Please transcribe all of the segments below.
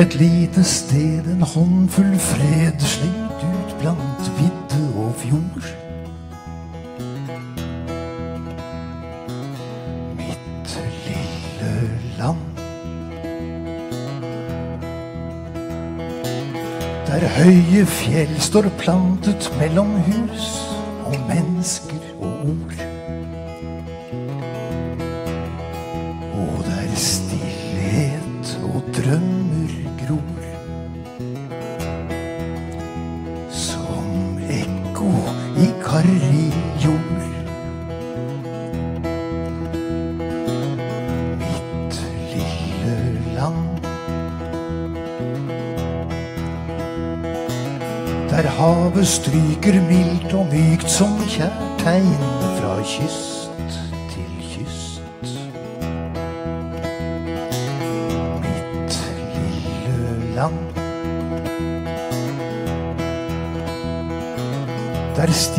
Et lite sted, en håndfull fred, slengt ut blant vidde og fjord. Mitt lille land. Der høye fjell står plantet mellom hus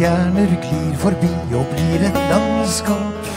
stjerner glir forbi og blir et landskap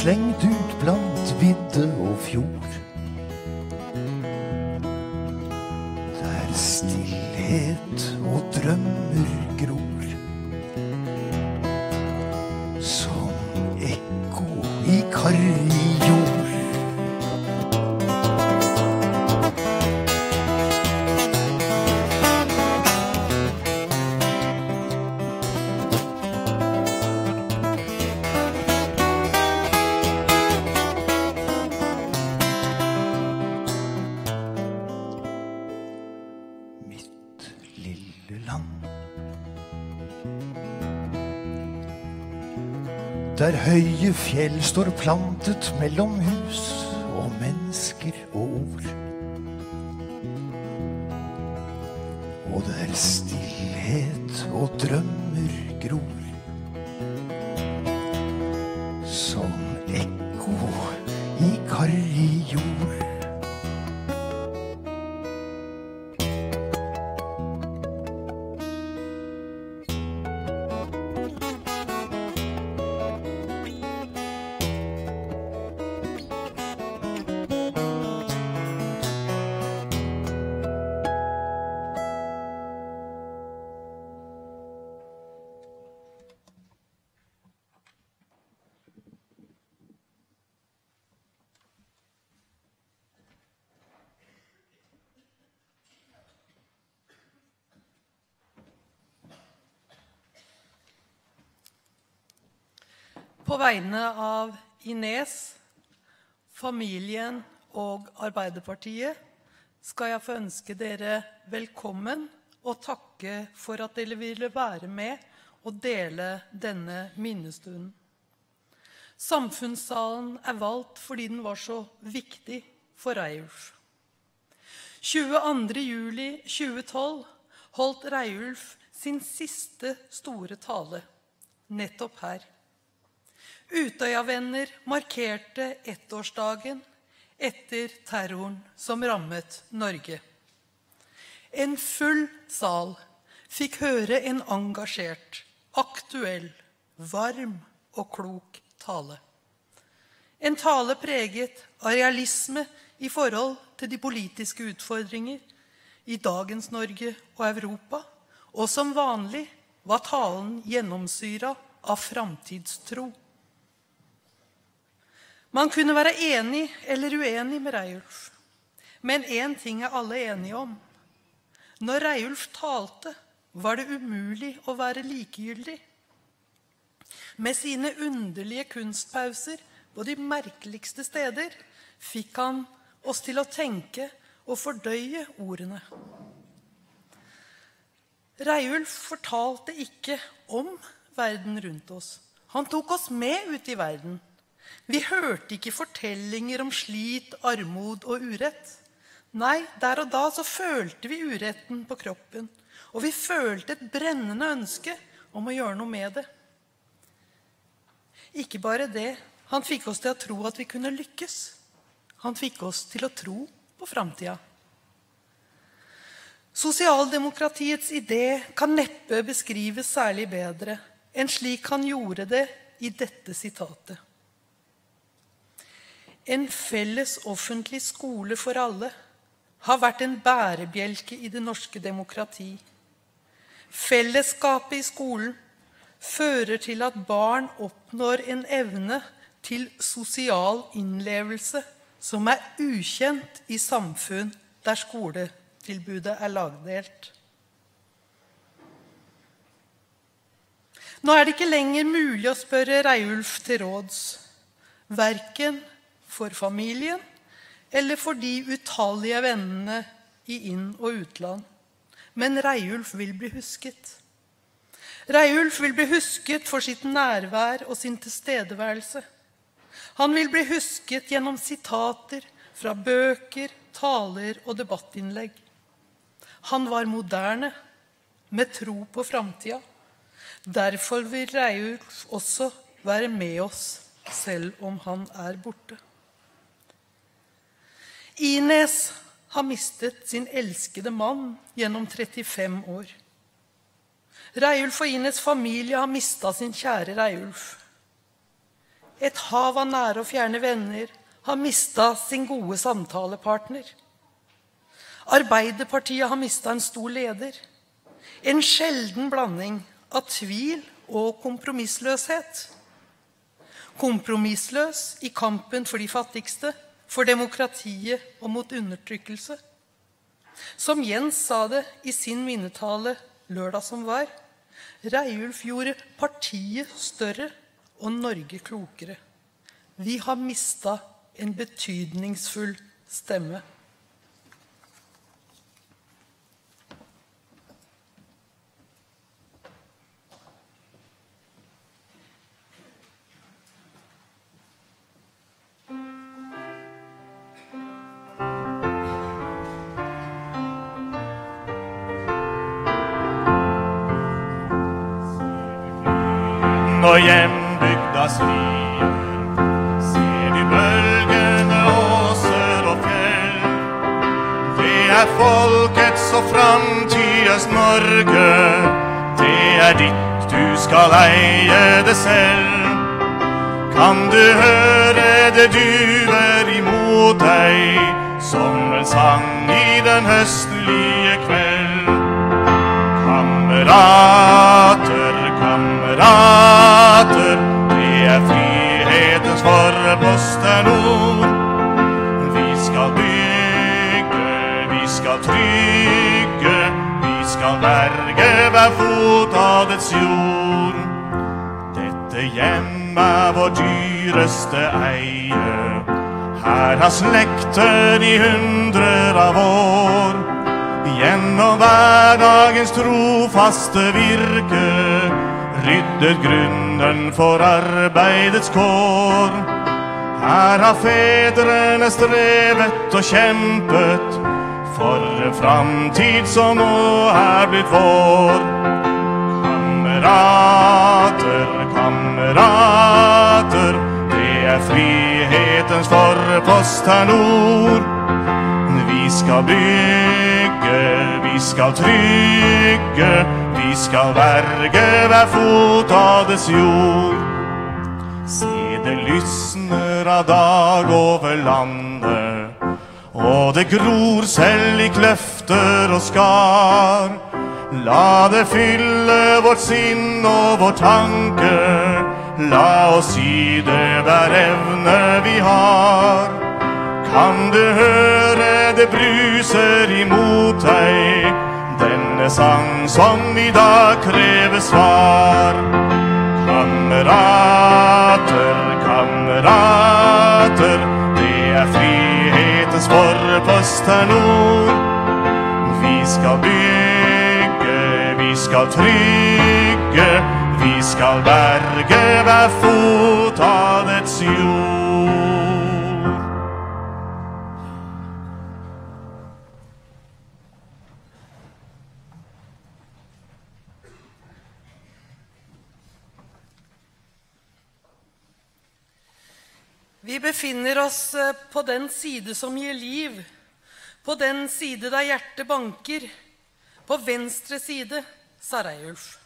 slengt ut blant vidde og fjord. Der høye fjell står plantet mellom hus vegne av Ines, familien og Arbeiderpartiet skal jeg få ønske dere velkommen og takke for at dere ville være med og dele denne minnestunden. Samfunnssalen er valgt fordi den var så viktig for Reiulf. 22. juli 2012 holdt Reiulf sin siste store tale nettopp her. Utøyavenner markerte ettårsdagen etter terroren som rammet Norge. En full sal fikk høre en engasjert, aktuell, varm og klok tale. En tale preget av realisme i forhold til de politiske utfordringer i dagens Norge og Europa, og som vanlig var talen gjennomsyra av framtidstro. Man kunne være enig eller uenig med Reiulf, men én ting er alle enige om. Når Reiulf talte, var det umulig å være likegyldig. Med sine underlige kunstpauser på de merkeligste steder fikk han oss til å tenke og fordøye ordene. Reiulf fortalte ikke om verden rundt oss. Han tok oss med ut i verden. Vi hørte ikke fortellinger om slit, armod og urett. Nei, der og da så følte vi uretten på kroppen. Og vi følte et brennende ønske om å gjøre noe med det. Ikke bare det. Han fikk oss til å tro at vi kunne lykkes. Han fikk oss til å tro på framtida. Sosialdemokratiets idé kan neppe beskrives særlig bedre enn slik han gjorde det i dette sitatet. En felles offentlig skole for alle har vært en bærebjelke i det norske demokrati. Fellesskapet i skolen fører til at barn oppnår en evne til sosial innlevelse som er ukjent i samfunn der skoletilbudet er lagdelt. Nå er det ikke lenger mulig å spørre Reiulf til råds, verken for familien eller for de utallige vennene i inn- og utland. Men Reiulf vil bli husket. Reiulf vil bli husket for sitt nærvær og sin tilstedeværelse. Han vil bli husket gjennom sitater fra bøker, taler og debattinnlegg. Han var moderne, med tro på framtida. Derfor vil Reiulf også være med oss, selv om han er borte. Ines har mistet sin elskede mann gjennom 35 år. Reiulf og Ines familie har mista sin kjære Reiulf. Et hav av nære og fjerne venner har mista sin gode samtalepartner. Arbeiderpartiet har mista en stor leder. En sjelden blanding av tvil og kompromissløshet. Kompromissløs i kampen for de fattigste, for demokratiet og mot undertrykkelse. Som Jens sa det i sin minnetale lørdag som var. Reiulf gjorde partiet større og Norge klokere. Vi har mista en betydningsfull stemme. Og hjembygda slier. Ser du bølgene, åser og fjell? Det er folkets og framtidas Norge. Det er ditt, du skal eie det selv. Kan du høre det duer imot deg, som en sang i den høstlige kveld? Kamerater, hjem er vår dyreste eie. Her har slekten i hundrer av år gjennom hverdagens trofaste virke ryddet grunnen for arbeidets kår. Her har fedrene strevet og kjempet for en framtid som nå er blitt vår. Kamerater, kamerater, det er frihetens forpost her nord. Vi skal bygge, vi skal trygge, vi skal verge hver fot av dets jord. Se det lysner av dag over landet, og det gror selv i kløfter og skar. La det fylle vårt sinn og vår tanke, la oss gi det hver evne vi har. Kan du høre det bruser imot deg, denne sang som i dag krever svar? Kamerater, kamerater, det er frihetens forpost her nord. Vi skal bygge, vi skal trygge, vi skal berge hver fot av dets jord. Vi befinner oss eh, på den side som gir liv, på den side der hjertet banker. På venstre side, sa Reiulf.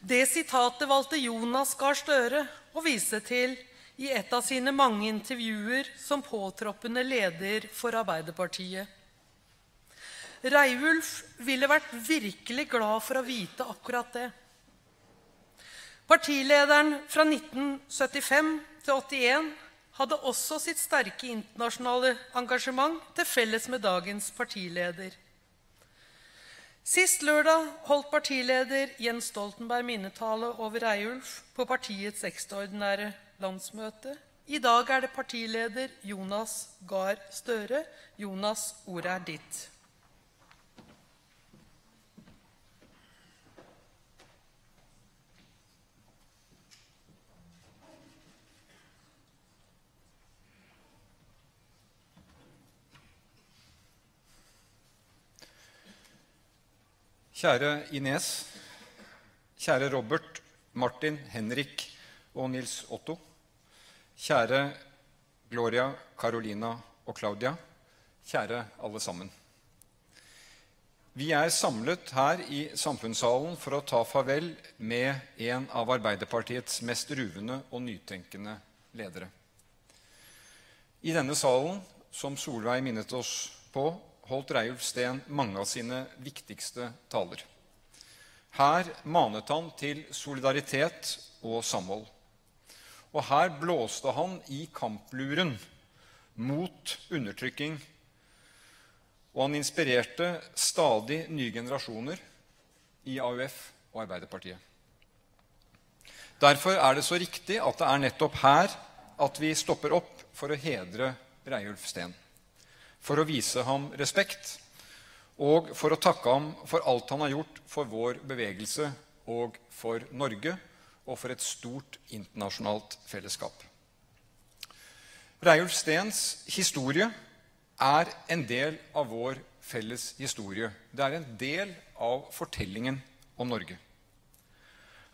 Det sitatet valgte Jonas Gahr Støre å vise til i et av sine mange intervjuer som påtroppende leder for Arbeiderpartiet. Reiulf ville vært virkelig glad for å vite akkurat det. Partilederen fra 1975 til 81 hadde også sitt sterke internasjonale engasjement til felles med dagens partileder. Sist lørdag holdt partileder Jens Stoltenberg minnetale over Reiulf på partiets ekstraordinære landsmøte. I dag er det partileder Jonas Gahr Støre. Jonas, ordet er ditt. Kjære Ines, kjære Robert, Martin, Henrik og Nils Otto. Kjære Gloria, Carolina og Claudia. Kjære alle sammen. Vi er samlet her i samfunnssalen for å ta farvel med en av Arbeiderpartiets mest ruvende og nytenkende ledere. I denne salen, som Solveig minnet oss på, holdt Reiulf Steen mange av sine viktigste taler. Her manet han til solidaritet og samhold. Og her blåste han i kampluren mot undertrykking, og han inspirerte stadig nye generasjoner i AUF og Arbeiderpartiet. Derfor er det så riktig at det er nettopp her at vi stopper opp for å hedre Reiulf Steen for å vise ham respekt og for å takke ham for alt han har gjort for vår bevegelse og for Norge og for et stort internasjonalt fellesskap. Reiulf Steens historie er en del av vår felles historie. Det er en del av fortellingen om Norge.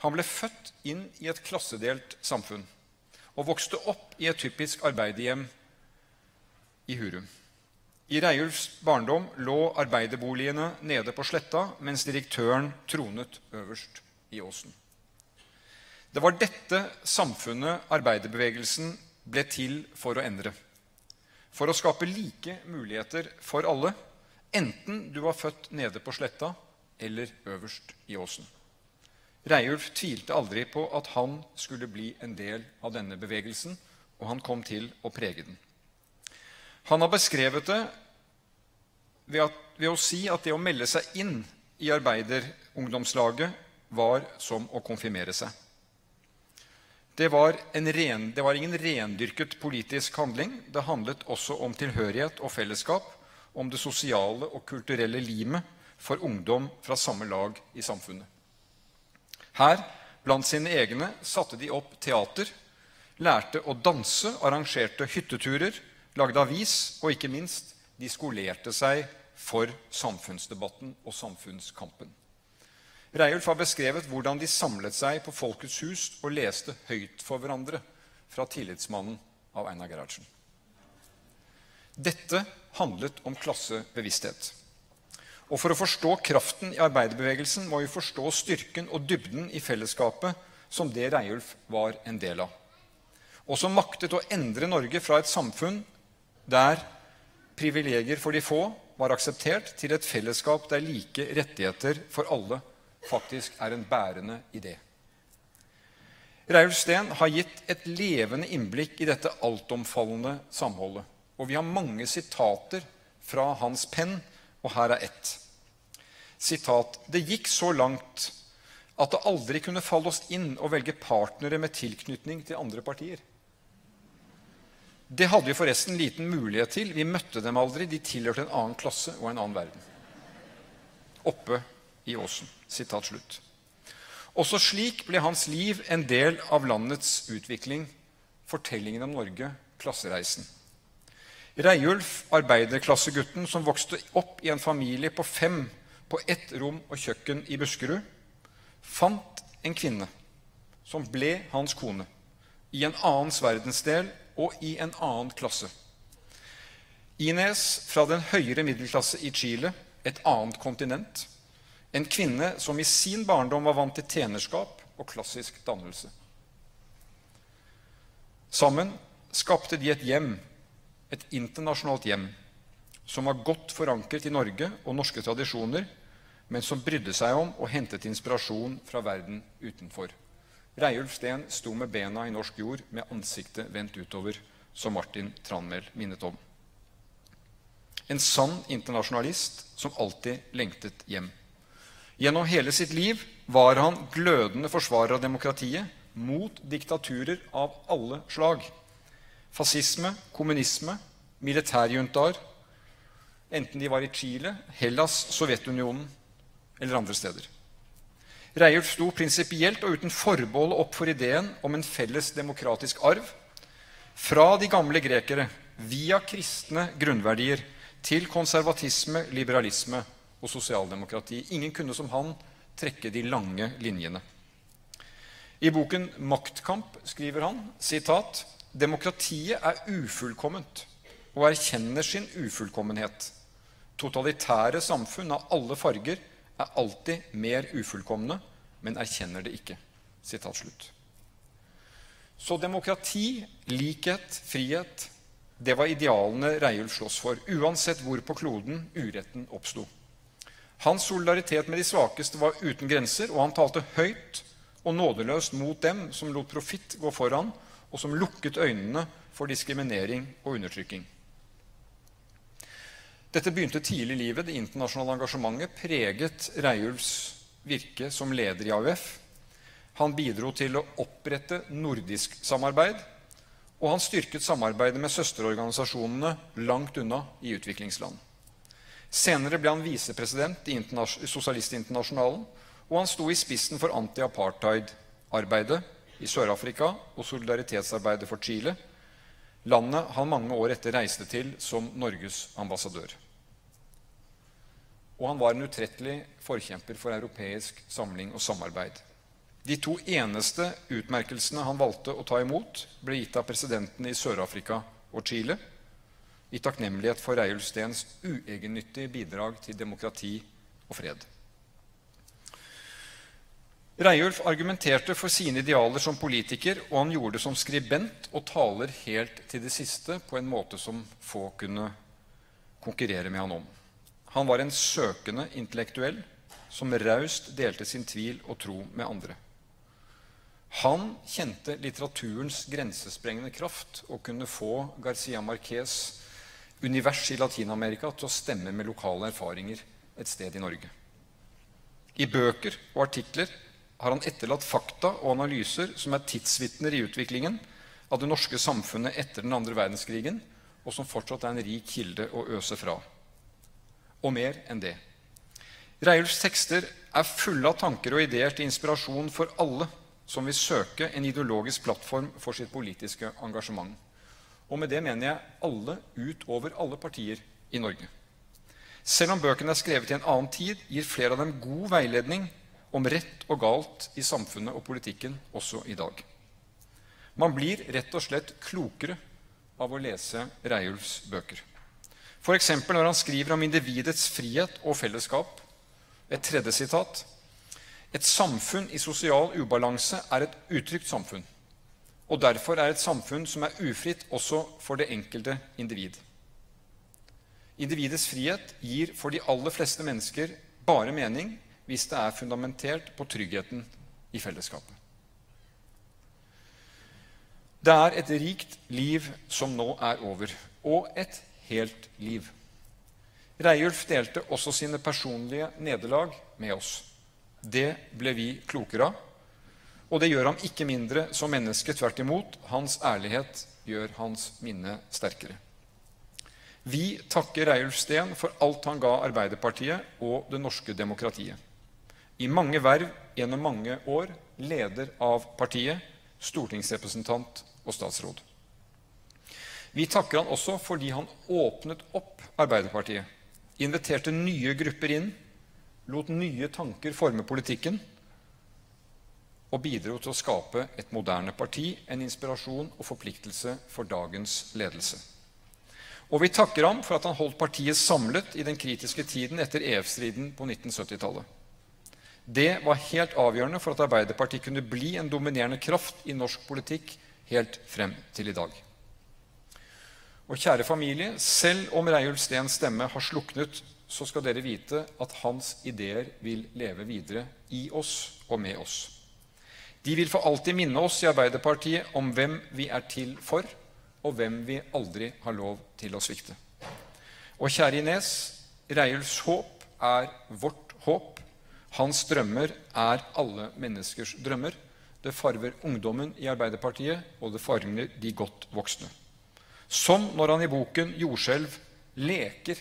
Han ble født inn i et klassedelt samfunn og vokste opp i et typisk arbeiderhjem i Hurum. I Reiulfs barndom lå arbeiderboligene nede på sletta, mens direktøren tronet øverst i åsen. Det var dette samfunnet arbeiderbevegelsen ble til for å endre. For å skape like muligheter for alle, enten du var født nede på sletta eller øverst i åsen. Reiulf tvilte aldri på at han skulle bli en del av denne bevegelsen, og han kom til å prege den. Han har beskrevet det ved, at, ved, å si at det å melde seg inn i arbeiderungdomslaget var som å konfirmere seg. Det var, ren, det var, ingen rendyrket politisk handling. Det handlet også om tilhørighet og fellesskap, om det sosiale og kulturelle limet for ungdom fra samme lag i samfunnet. Her, blant sine egne, satte de opp teater, lærte å danse, arrangerte hytteturer, lagde avis og ikke minst de skolerte seg for samfunnsdebatten og samfunnskampen. Reiulf har beskrevet hvordan de samlet seg på Folkets hus og leste høyt for hverandre fra tillitsmannen av Einar Gerhardsen. Dette handlet om klassebevissthet. Og For å forstå kraften i arbeiderbevegelsen må vi forstå styrken og dybden i fellesskapet som det Reiulf var en del av, og som maktet å endre Norge fra et samfunn der privilegier for de få var akseptert, til et fellesskap der like rettigheter for alle faktisk er en bærende idé. Reiulf Steen har gitt et levende innblikk i dette altomfallende samholdet. Og vi har mange sitater fra hans penn, og her er ett. Sitat, Det gikk så langt at det aldri kunne falle oss inn å velge partnere med tilknytning til andre partier. Det hadde vi forresten liten mulighet til. Vi møtte dem aldri. De tilhørte en annen klasse og en annen verden. Oppe i åsen. Sitat slutt. Også slik ble hans liv en del av landets utvikling, fortellingen om Norge, klassereisen. Reiulf, arbeiderklassegutten som vokste opp i en familie på fem på ett rom og kjøkken i Buskerud, fant en kvinne som ble hans kone, i en annens verdensdel og i en annen klasse. Ines fra den høyere middelklasse i Chile, et annet kontinent. En kvinne som i sin barndom var vant til tjenerskap og klassisk dannelse. Sammen skapte de et hjem, et internasjonalt hjem, som var godt forankret i Norge og norske tradisjoner, men som brydde seg om og hentet inspirasjon fra verden utenfor. Reiulf Steen sto med bena i norsk jord, med ansiktet vendt utover, som Martin Tranmæl minnet om. En sann internasjonalist som alltid lengtet hjem. Gjennom hele sitt liv var han glødende forsvarer av demokratiet mot diktaturer av alle slag. Fascisme, kommunisme, militærjuntaer, enten de var i Chile, Hellas, Sovjetunionen eller andre steder. Reiulf sto prinsipielt og uten forbehold opp for ideen om en felles demokratisk arv. Fra de gamle grekere, via kristne grunnverdier, til konservatisme, liberalisme og sosialdemokrati. Ingen kunne som han trekke de lange linjene. I boken 'Maktkamp' skriver han sitat, demokratiet er ufullkomment og erkjenner sin ufullkommenhet. Totalitære samfunn av alle farger er alltid mer ufullkomne, men erkjenner det ikke. Slutt. Så demokrati, likhet, frihet, det var idealene Reiulf sloss for, uansett hvor på kloden uretten oppsto. Hans solidaritet med de svakeste var uten grenser, og han talte høyt og nådeløst mot dem som lot profitt gå foran, og som lukket øynene for diskriminering og undertrykking. Dette begynte tidlig i livet. Det internasjonale engasjementet preget Reiulfs virke som leder i AUF. Han bidro til å opprette nordisk samarbeid, og han styrket samarbeidet med søsterorganisasjonene langt unna i utviklingsland. Senere ble han visepresident i Sosialistinternasjonalen, og han sto i spissen for anti-apartheid-arbeidet i Sør-Afrika og solidaritetsarbeidet for Chile, landet han mange år etter reiste til som Norges ambassadør og han var en utrettelig forkjemper for europeisk samling og samarbeid. De to eneste utmerkelsene han valgte å ta imot, ble gitt av presidentene i Sør-Afrika og Chile i takknemlighet for Reiulf Steens uegennyttige bidrag til demokrati og fred. Reiulf argumenterte for sine idealer som politiker, og han gjorde det som skribent og taler helt til det siste på en måte som få kunne konkurrere med han om. Han var en søkende intellektuell som raust delte sin tvil og tro med andre. Han kjente litteraturens grensesprengende kraft og kunne få Garcia Marquez' univers i Latin-Amerika til å stemme med lokale erfaringer et sted i Norge. I bøker og artikler har han etterlatt fakta og analyser som er tidsvitner i utviklingen av det norske samfunnet etter den andre verdenskrigen, og som fortsatt er en rik kilde å øse fra og mer enn det. Reiulfs tekster er fulle av tanker og ideer til inspirasjon for alle som vil søke en ideologisk plattform for sitt politiske engasjement. Og med det mener jeg alle utover alle partier i Norge. Selv om bøkene er skrevet i en annen tid, gir flere av dem god veiledning om rett og galt i samfunnet og politikken også i dag. Man blir rett og slett klokere av å lese Reiulfs bøker. F.eks. når han skriver om individets frihet og fellesskap. Et tredje sitat. Et samfunn i sosial ubalanse er et utrygt samfunn. Og derfor er et samfunn som er ufritt også for det enkelte individ. Individets frihet gir for de aller fleste mennesker bare mening hvis det er fundamentert på tryggheten i fellesskapet. Det er et rikt liv som nå er over, og et helt liv. Reiulf delte også sine personlige nederlag med oss. Det ble vi klokere av. Og det gjør ham ikke mindre som menneske. Tvert imot. Hans ærlighet gjør hans minne sterkere. Vi takker Reiulf Steen for alt han ga Arbeiderpartiet og det norske demokratiet. I mange verv gjennom mange år leder av partiet, stortingsrepresentant og statsråd. Vi takker han også fordi han åpnet opp Arbeiderpartiet, inviterte nye grupper inn, lot nye tanker forme politikken og bidro til å skape et moderne parti, en inspirasjon og forpliktelse for dagens ledelse. Og vi takker ham for at han holdt partiet samlet i den kritiske tiden etter EF-striden på 1970-tallet. Det var helt avgjørende for at Arbeiderpartiet kunne bli en dominerende kraft i norsk politikk helt frem til i dag. Og kjære familie, selv om Reiulf Steens stemme har sluknet, så skal dere vite at hans ideer vil leve videre i oss og med oss. De vil for alltid minne oss i Arbeiderpartiet om hvem vi er til for, og hvem vi aldri har lov til å svikte. Og kjære Ines, Reiulfs håp er vårt håp. Hans drømmer er alle menneskers drømmer. Det farver ungdommen i Arbeiderpartiet, og det farver de godt voksne. Som når han i boken 'Jordskjelv' leker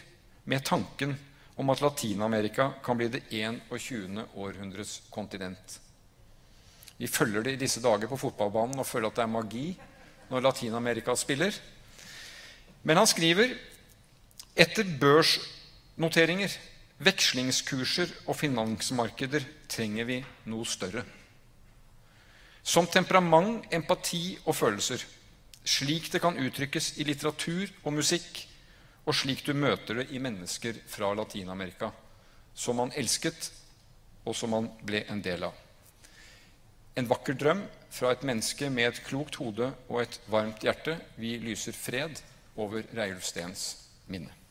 med tanken om at Latin-Amerika kan bli det 21. århundrets kontinent. Vi følger det i disse dager på fotballbanen og føler at det er magi når Latin-Amerika spiller. Men han skriver etter børsnoteringer, vekslingskurser og finansmarkeder trenger vi noe større. Som temperament, empati og følelser, slik det kan uttrykkes i litteratur og musikk, og slik du møter det i mennesker fra Latin-Amerika, som man elsket, og som man ble en del av. En vakker drøm fra et menneske med et klokt hode og et varmt hjerte. Vi lyser fred over Reiulf Steens minne.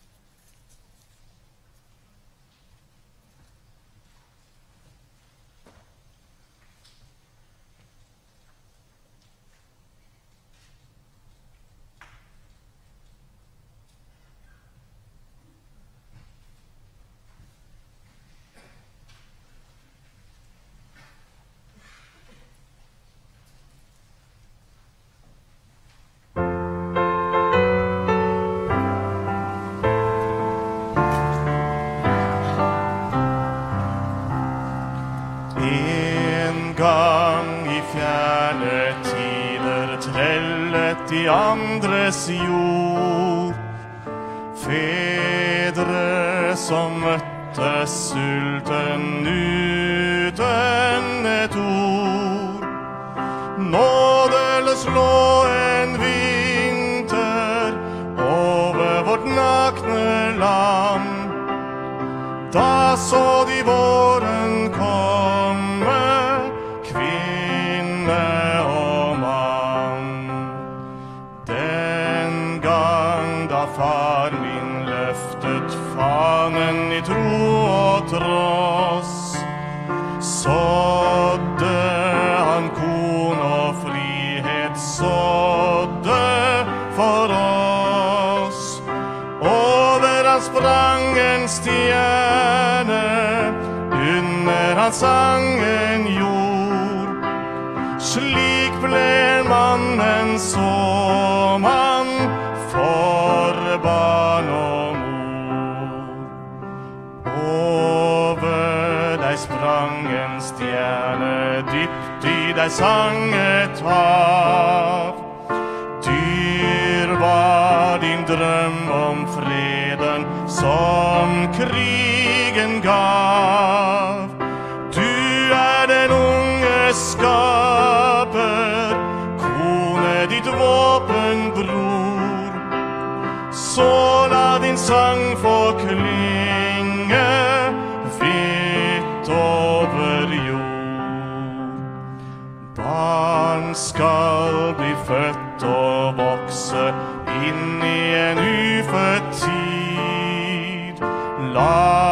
Over vårt nakne land. Da så de våren under han sang en. Slik ble mannen så mann for barn og mor. Over deg sprang en stjerne, dypt i deg sang et hav. Dyr var din drøm om freden som krigen gav. Så la din sang få klinge vidt over jord. Barn skal bli født og vokse inn i en ufødt tid. La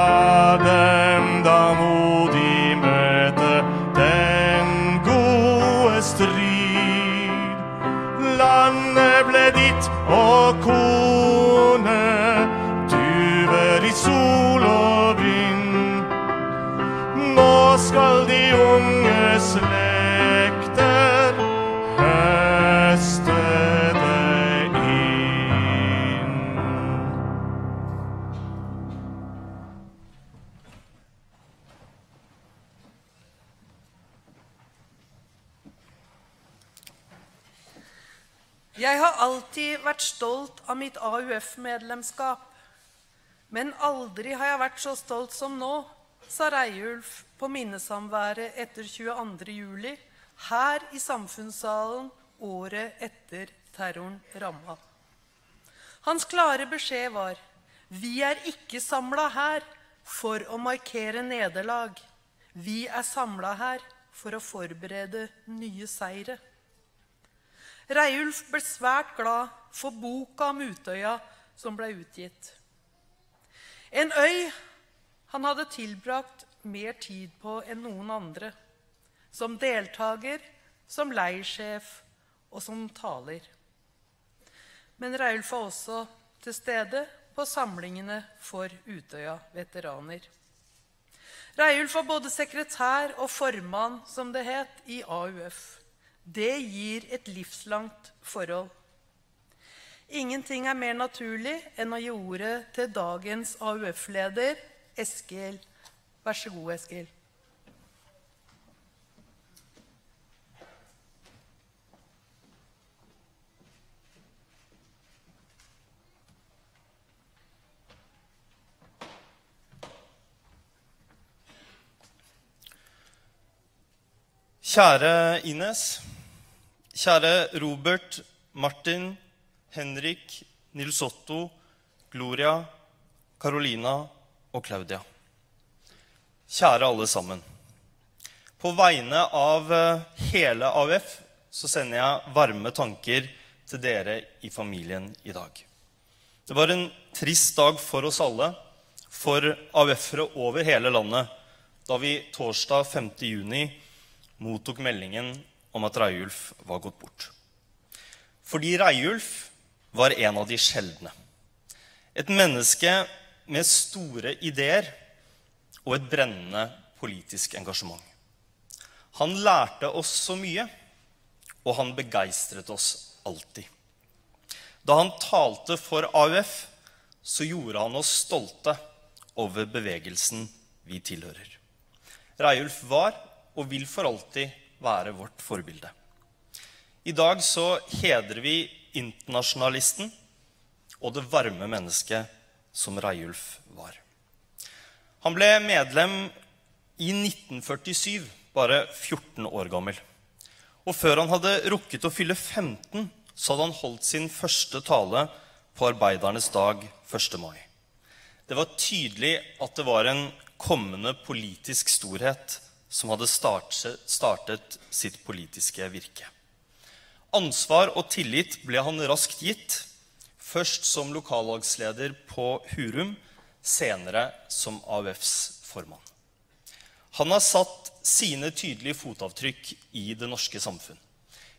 alltid vært stolt av mitt AUF-medlemskap. Men aldri har jeg vært så stolt som nå, sa Reiulf på minnesamværet etter 22. juli her i samfunnssalen året etter terroren ramma. Hans klare beskjed var vi er ikke samla her for å markere nederlag. Vi er samla her for å forberede nye seire. Reiulf ble svært glad for boka om Utøya som ble utgitt. En øy han hadde tilbrakt mer tid på enn noen andre. Som deltaker, som leirsjef og som taler. Men Reiulf var også til stede på samlingene for Utøya-veteraner. Reiulf var både sekretær og formann, som det het, i AUF. Det gir et livslangt forhold. Ingenting er mer naturlig enn å gi ordet til dagens AUF-leder, Eskil. Vær så god, Eskil. Kjære Ines. Kjære Robert, Martin, Henrik, Nils Otto, Gloria, Carolina og Claudia. Kjære alle sammen. På vegne av eh, hele AUF så sender jeg varme tanker til dere i familien i dag. Det var en trist dag for oss alle, for AUF-ere over hele landet, da vi torsdag 5. juni mottok meldingen om at Reiulf var gått bort. Fordi Reiulf var en av de sjeldne. Et menneske med store ideer og et brennende politisk engasjement. Han lærte oss så mye, og han begeistret oss alltid. Da han talte for AUF, så gjorde han oss stolte over bevegelsen vi tilhører. Reiulf var og vil for alltid være vårt forbilde. I dag så hedrer vi internasjonalisten og det varme mennesket som Reiulf var. Han ble medlem i 1947, bare 14 år gammel. Og før han hadde rukket å fylle 15, så hadde han holdt sin første tale på arbeidernes dag 1. mai. Det var tydelig at det var en kommende politisk storhet som hadde startet sitt politiske virke. Ansvar og tillit ble han raskt gitt, først som lokallagsleder på Hurum, senere som AUFs formann. Han har satt sine tydelige fotavtrykk i det norske samfunn.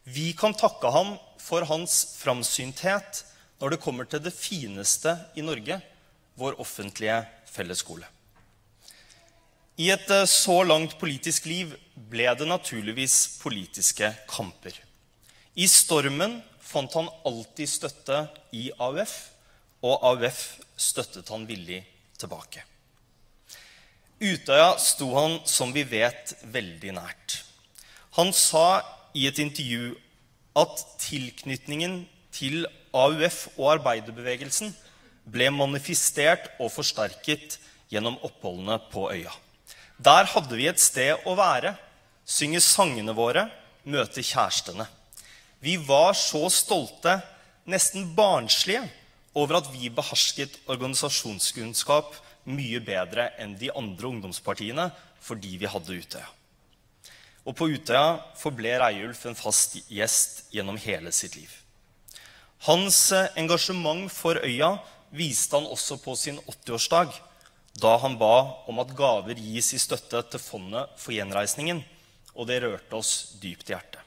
Vi kan takke ham for hans framsynthet når det kommer til det fineste i Norge, vår offentlige fellesskole. I et eh, så langt politisk liv ble det naturligvis politiske kamper. I stormen fant han alltid støtte i AUF, og AUF støttet han villig tilbake. Utøya sto han, som vi vet, veldig nært. Han sa i et intervju at tilknytningen til AUF og arbeiderbevegelsen ble manifestert og forsterket gjennom oppholdene på øya. Der hadde vi et sted å være, synge sangene våre, møte kjærestene. Vi var så stolte, nesten barnslige, over at vi behersket organisasjonskunnskap mye bedre enn de andre ungdomspartiene fordi vi hadde Utøya. Og på Utøya forble Reiulf en fast gjest gjennom hele sitt liv. Hans eh, engasjement for øya viste han også på sin 80-årsdag da han ba om at gaver gis i støtte til fondet for gjenreisningen, og det rørte oss dypt i hjertet.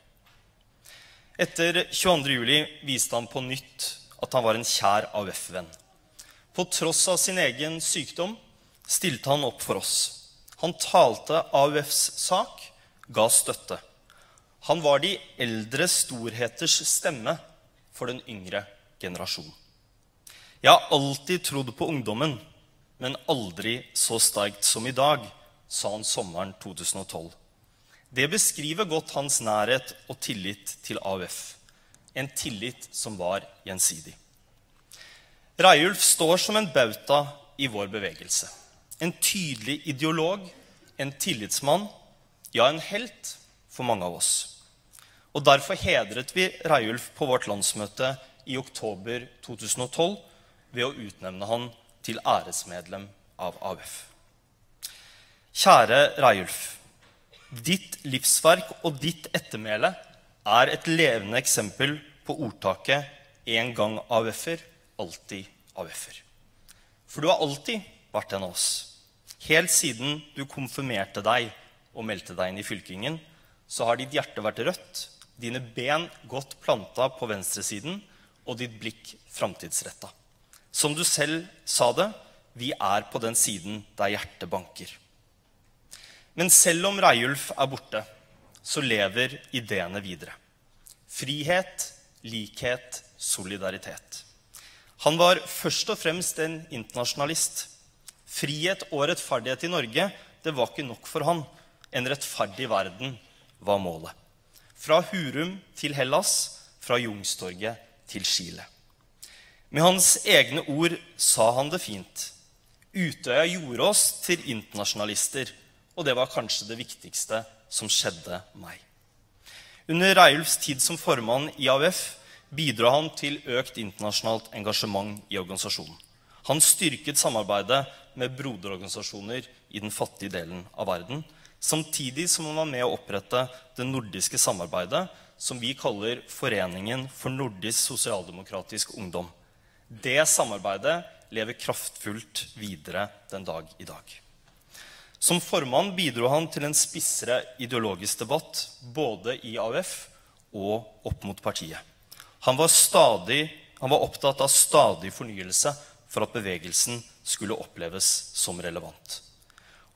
Etter 22. juli viste han på nytt at han var en kjær AUF-venn. På tross av sin egen sykdom stilte han opp for oss. Han talte AUFs sak, ga støtte. Han var de eldre storheters stemme for den yngre generasjon. Jeg har alltid trodd på ungdommen men aldri så sterkt som i dag, sa han sommeren 2012. Det beskriver godt hans nærhet og tillit til AUF. en tillit som var gjensidig. Reiulf står som en bauta i vår bevegelse. En tydelig ideolog, en tillitsmann, ja, en helt for mange av oss. Og Derfor hedret vi Reiulf på vårt landsmøte i oktober 2012 ved å utnevne han til æresmedlem av AUF. Kjære Reiulf. Ditt livsverk og ditt ettermæle er et levende eksempel på ordtaket 'en gang AUF-er, alltid AUF-er'. For du har alltid vært en av oss. Helt siden du konfirmerte deg og meldte deg inn i fylkingen, så har ditt hjerte vært rødt, dine ben godt planta på venstresiden og ditt blikk framtidsretta. Som du selv sa det, vi er på den siden der hjertet banker. Men selv om Reiulf er borte, så lever ideene videre. Frihet, likhet, solidaritet. Han var først og fremst en internasjonalist. Frihet og rettferdighet i Norge det var ikke nok for han. En rettferdig verden var målet. Fra Hurum til Hellas, fra Jungstorget til Chile. Med hans egne ord sa han det fint. Utøya gjorde oss til internasjonalister, og det var kanskje det viktigste som skjedde meg. Under Reiulfs tid som formann i AUF bidro han til økt internasjonalt engasjement i organisasjonen. Han styrket samarbeidet med broderorganisasjoner i den fattige delen av verden, samtidig som han var med å opprette det nordiske samarbeidet som vi kaller Foreningen for nordisk sosialdemokratisk ungdom. Det samarbeidet lever kraftfullt videre den dag i dag. Som formann bidro han til en spissere ideologisk debatt både i AUF og opp mot partiet. Han var, stadig, han var opptatt av stadig fornyelse for at bevegelsen skulle oppleves som relevant.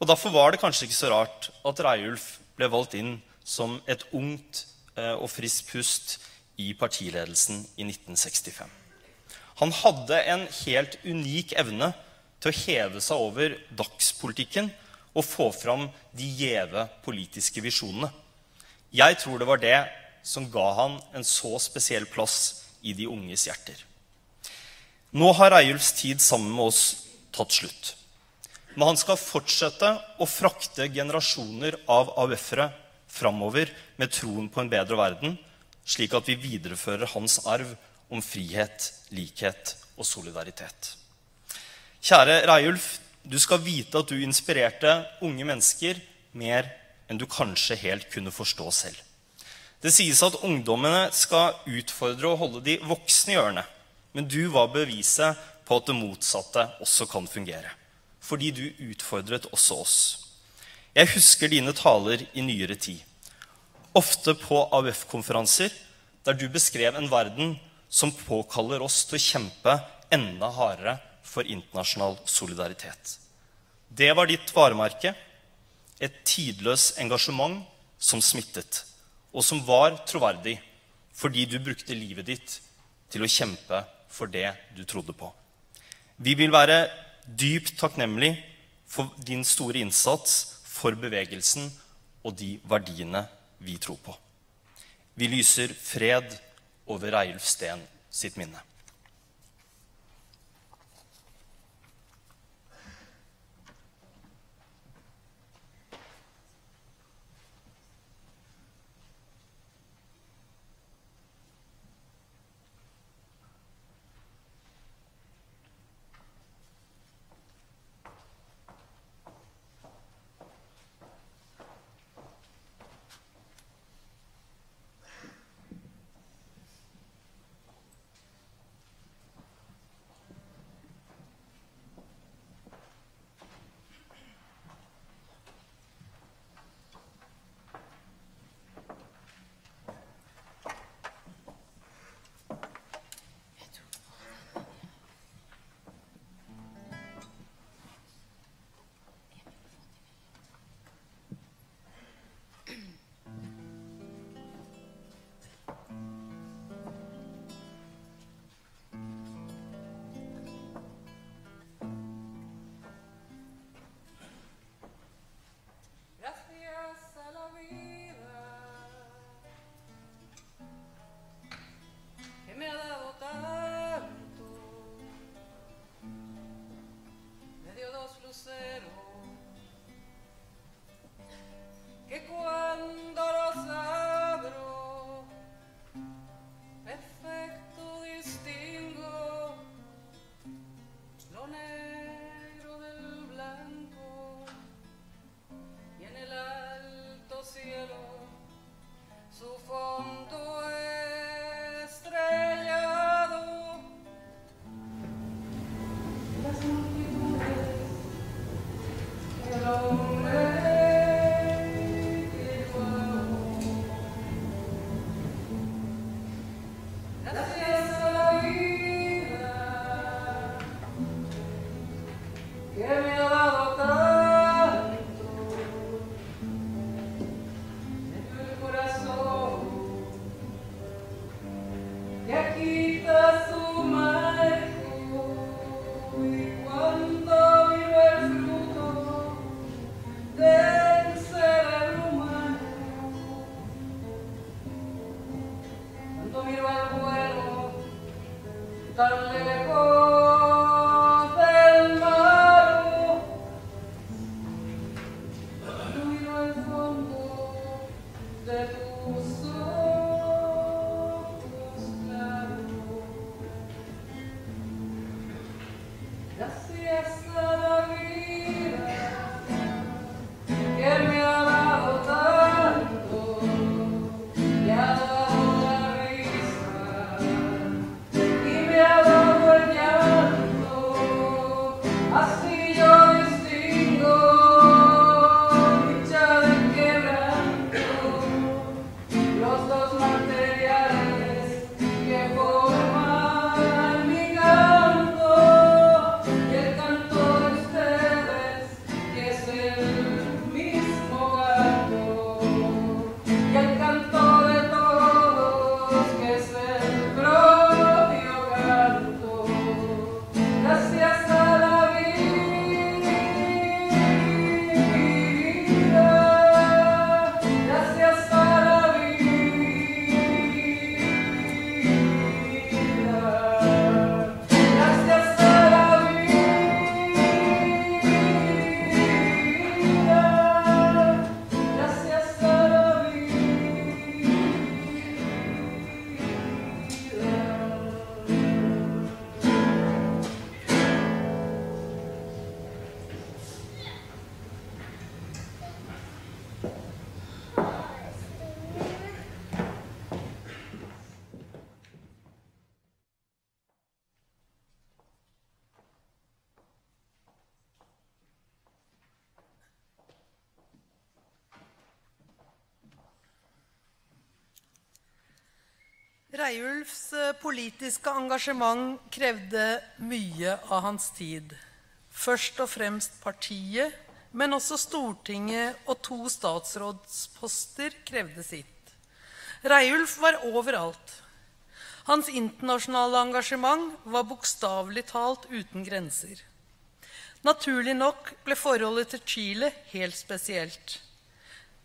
Og Derfor var det kanskje ikke så rart at Reiulf ble valgt inn som et ungt Eh, og frisk pust i partiledelsen i 1965. Han hadde en helt unik evne til å heve seg over dagspolitikken og få fram de gjeve politiske visjonene. Jeg tror det var det som ga han en så spesiell plass i de unges hjerter. Nå har Reiulfs tid sammen med oss tatt slutt. Men han skal fortsette å frakte generasjoner av AUF-ere framover med troen på en bedre verden, slik at vi viderefører hans arv om frihet, likhet og solidaritet. Kjære Reiulf, du skal vite at du inspirerte unge mennesker mer enn du kanskje helt kunne forstå selv. Det sies at ungdommene skal utfordre og holde de voksne i ørene. Men du var beviset på at det motsatte også kan fungere. Fordi du utfordret også oss. Jeg husker dine taler i nyere tid. Ofte på AUF-konferanser der du beskrev en verden som påkaller oss til å kjempe enda hardere for internasjonal solidaritet. Det var ditt varemerke. Et tidløs engasjement som smittet, og som var troverdig fordi du brukte livet ditt til å kjempe for det du trodde på. Vi vil være dypt takknemlig for din store innsats for bevegelsen og de verdiene vi tror på. Vi lyser fred over Reiulf Steen sitt minne. Reiulfs eh, politiske engasjement krevde mye av hans tid. Først og fremst partiet, men også Stortinget og to statsrådsposter krevde sitt. Reiulf var overalt. Hans internasjonale engasjement var bokstavelig talt uten grenser. Naturlig nok ble forholdet til Chile helt spesielt.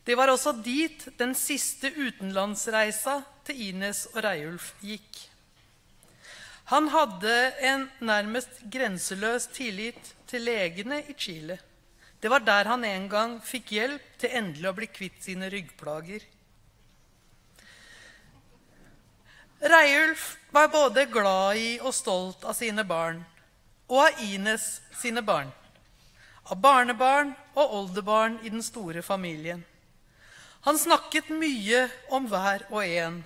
Det var også dit den siste utenlandsreisa til Ines og Reiulf gikk. Han hadde en nærmest grenseløs tillit til legene i Chile. Det var der han en gang fikk hjelp til endelig å bli kvitt sine ryggplager. Reiulf var både glad i og stolt av sine barn, og av Ines sine barn. Av barnebarn og oldebarn i den store familien. Han snakket mye om hver og en.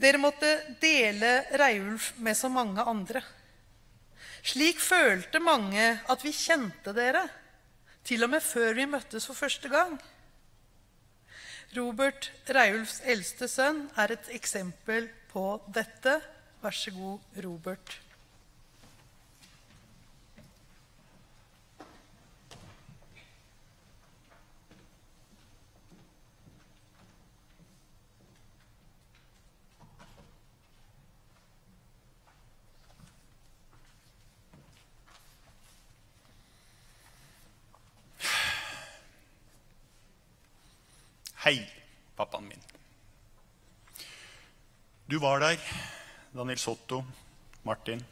Dere måtte dele Reiulf med så mange andre. Slik følte mange at vi kjente dere, til og med før vi møttes for første gang. Robert Reiulfs eldste sønn er et eksempel på dette. Vær så god, Robert. Hei, pappaen min. Du var der da Nils Otto, Martin,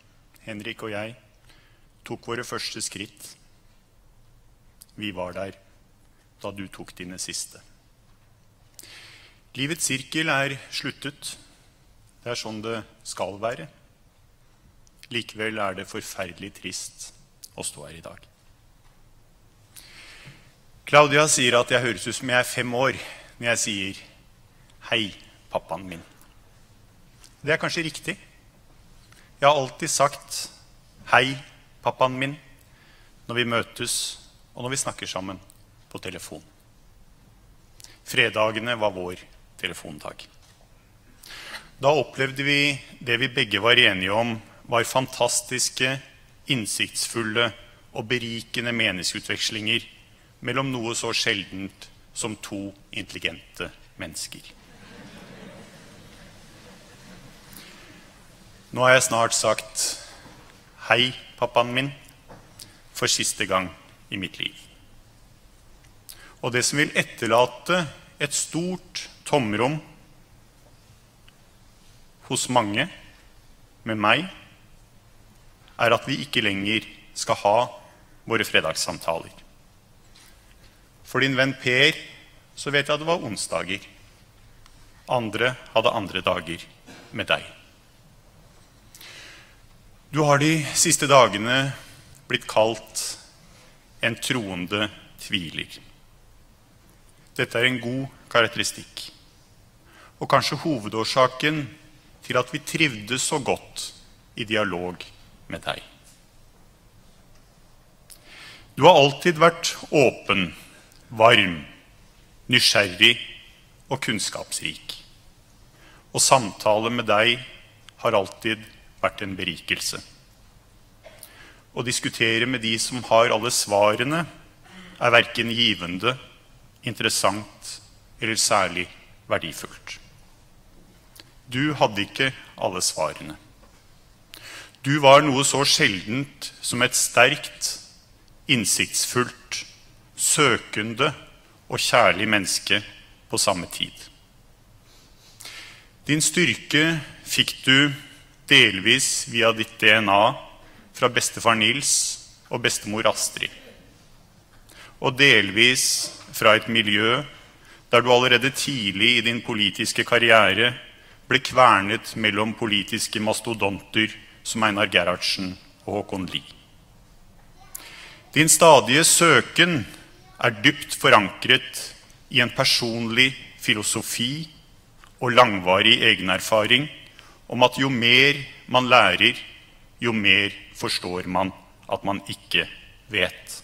Henrik og jeg tok våre første skritt. Vi var der da du tok dine siste. Livets sirkel er sluttet. Det er sånn det skal være. Likevel er det forferdelig trist å stå her i dag. Claudia sier at jeg høres ut som jeg er fem år når jeg sier 'Hei, pappaen min'. Det er kanskje riktig. Jeg har alltid sagt 'Hei, pappaen min' når vi møtes, og når vi snakker sammen på telefon. Fredagene var vår telefondag. Da opplevde vi det vi begge var enige om var fantastiske, innsiktsfulle og berikende meningsutvekslinger mellom noe så sjeldent som to intelligente mennesker. Nå har jeg snart sagt 'hei, pappaen min' for siste gang i mitt liv. Og det som vil etterlate et stort tomrom hos mange, med meg, er at vi ikke lenger skal ha våre fredagssamtaler. For din venn Per så vet jeg at det var onsdager. Andre hadde andre dager med deg. Du har de siste dagene blitt kalt en troende tviler. Dette er en god karakteristikk. Og kanskje hovedårsaken til at vi trivdes så godt i dialog med deg. Du har alltid vært åpen varm, nysgjerrig og kunnskapsrik. Og samtale med deg har alltid vært en berikelse. Å diskutere med de som har alle svarene, er verken givende, interessant eller særlig verdifullt. Du hadde ikke alle svarene. Du var noe så sjeldent som et sterkt, innsiktsfullt søkende og kjærlig menneske på samme tid. Din styrke fikk du delvis via ditt DNA fra bestefar Nils og bestemor Astrid. Og delvis fra et miljø der du allerede tidlig i din politiske karriere ble kvernet mellom politiske mastodonter som Einar Gerhardsen og Håkon Lie. Din stadige søken er dypt forankret i en personlig filosofi og langvarig egenerfaring om at jo mer man lærer, jo mer forstår man at man ikke vet.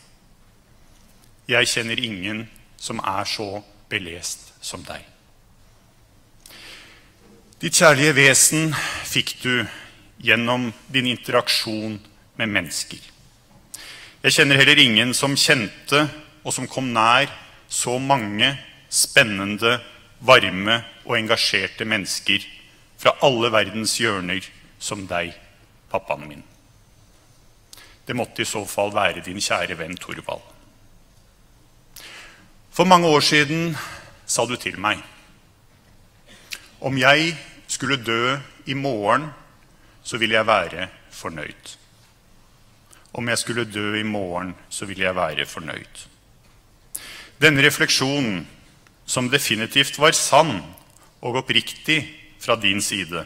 Jeg kjenner ingen som er så belest som deg. Ditt kjærlige vesen fikk du gjennom din interaksjon med mennesker. Jeg kjenner heller ingen som kjente og som kom nær så mange spennende, varme og engasjerte mennesker fra alle verdens hjørner som deg, pappaen min. Det måtte i så fall være din kjære venn Thorvald. For mange år siden sa du til meg om jeg skulle dø i morgen, så ville jeg være fornøyd. Om jeg skulle dø i morgen, så ville jeg være fornøyd. Denne refleksjonen, som definitivt var sann og oppriktig fra din side,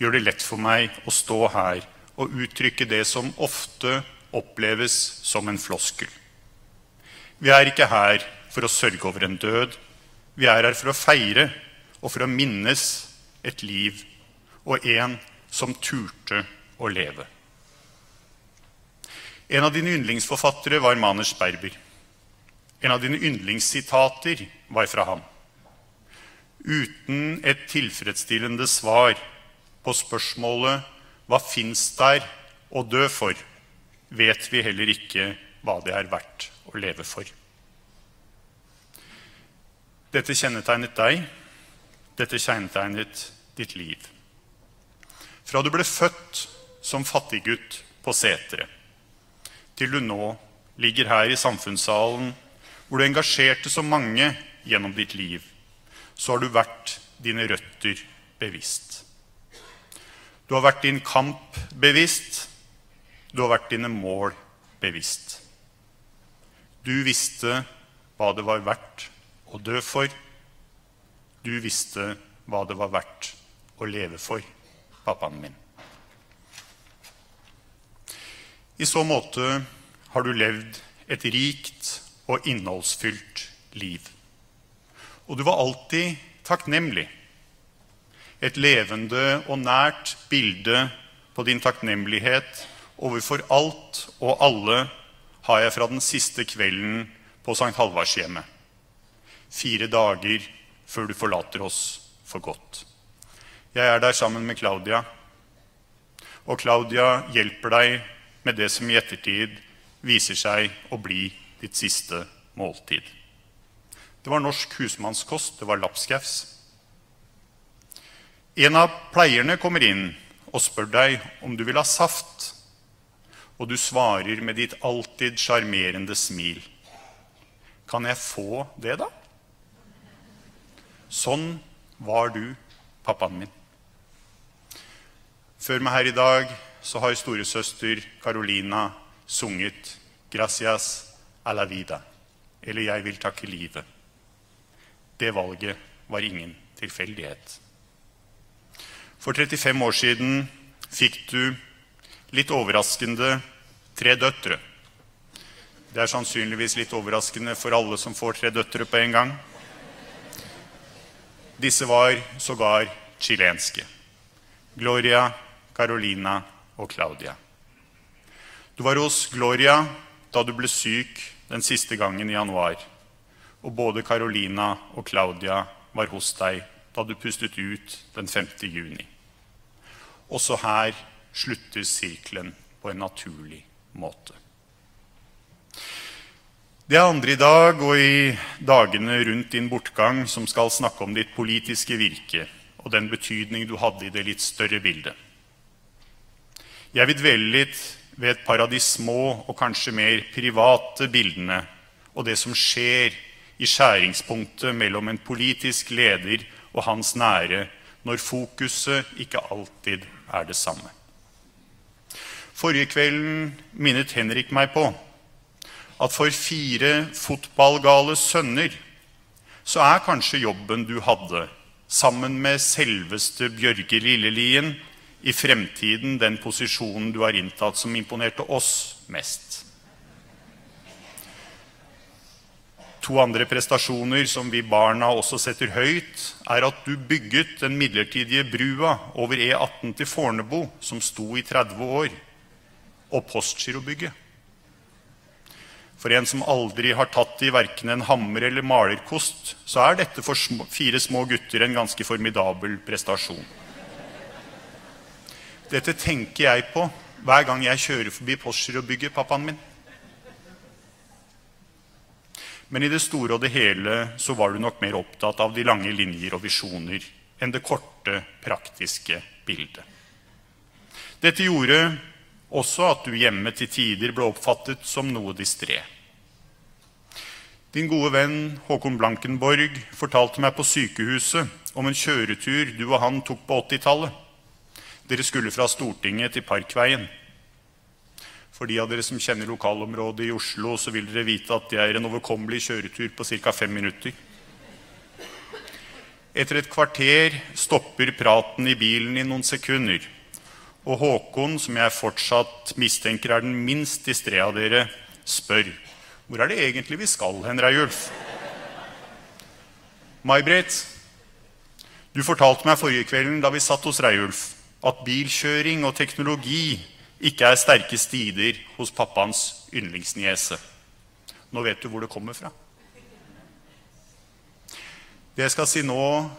gjør det lett for meg å stå her og uttrykke det som ofte oppleves som en floskel. Vi er ikke her for å sørge over en død. Vi er her for å feire og for å minnes et liv og en som turte å leve. En av dine yndlingsforfattere var Maners Berber. En av dine yndlingssitater var fra ham. Uten et tilfredsstillende svar på spørsmålet 'Hva fins der å dø for?' vet vi heller ikke hva det er verdt å leve for. Dette kjennetegnet deg. Dette kjennetegnet ditt liv. Fra du ble født som fattiggutt på Setre, til du nå ligger her i samfunnssalen hvor du engasjerte så mange gjennom ditt liv, så har du vært dine røtter bevisst. Du har vært din kamp bevisst. Du har vært dine mål bevisst. Du visste hva det var verdt å dø for. Du visste hva det var verdt å leve for, pappaen min. I så måte har du levd et rikt og innholdsfylt liv. Og du var alltid takknemlig. Et levende og nært bilde på din takknemlighet overfor alt og alle har jeg fra den siste kvelden på St. Halvardshjemmet. Fire dager før du forlater oss for godt. Jeg er der sammen med Claudia, og Claudia hjelper deg med det som i ettertid viser seg å bli ditt siste måltid. Det var norsk husmannskost. Det var lapskaus. En av pleierne kommer inn og spør deg om du vil ha saft, og du svarer med ditt alltid sjarmerende smil. Kan jeg få det, da? Sånn var du, pappaen min. Før meg her i dag så har storesøster Carolina sunget 'Gracias a la vida', eller 'Jeg vil takke livet'. Det valget var ingen tilfeldighet. For 35 år siden fikk du litt overraskende tre døtre. Det er sannsynligvis litt overraskende for alle som får tre døtre på en gang. Disse var sågar chilenske. Gloria, Carolina og Claudia. Du var hos Gloria da du ble syk den siste gangen i januar. Og både Carolina og Claudia var hos deg da du pustet ut den 5. juni. Også her slutter sirkelen på en naturlig måte. Det er andre i dag og i dagene rundt din bortgang som skal snakke om ditt politiske virke og den betydning du hadde i det litt større bildet. Jeg vil dvele litt ved et par av de små og kanskje mer private bildene og det som skjer i skjæringspunktet mellom en politisk leder og hans nære når fokuset ikke alltid er det samme. Forrige kvelden minnet Henrik meg på at for fire fotballgale sønner så er kanskje jobben du hadde, sammen med selveste Bjørge Lillelien, i fremtiden den posisjonen du har inntatt som imponerte oss mest. To andre prestasjoner som vi barna også setter høyt, er at du bygget den midlertidige brua over E18 til Fornebu, som sto i 30 år, og Postgirobygget. For en som aldri har tatt i verken en hammer eller malerkost, så er dette for fire små gutter en ganske formidabel prestasjon. Dette tenker jeg på hver gang jeg kjører forbi Porscher og bygger pappaen min. Men i det store og det hele så var du nok mer opptatt av de lange linjer og visjoner enn det korte, praktiske bildet. Dette gjorde også at du hjemme til tider ble oppfattet som noe distré. Din gode venn Håkon Blankenborg fortalte meg på sykehuset om en kjøretur du og han tok på 80-tallet. Dere skulle fra Stortinget til Parkveien. For de av dere som kjenner lokalområdet i Oslo, så vil dere vite at det er en overkommelig kjøretur på ca. fem minutter. Etter et kvarter stopper praten i bilen i noen sekunder. Og Håkon, som jeg fortsatt mistenker er den minst distré av dere, spør hvor er det egentlig vi skal hen, Reiulf? May-Britt, du fortalte meg forrige kvelden da vi satt hos Reiulf, at bilkjøring og teknologi ikke er sterke stider hos pappaens yndlingsniese. Nå vet du hvor det kommer fra. Det jeg skal si nå,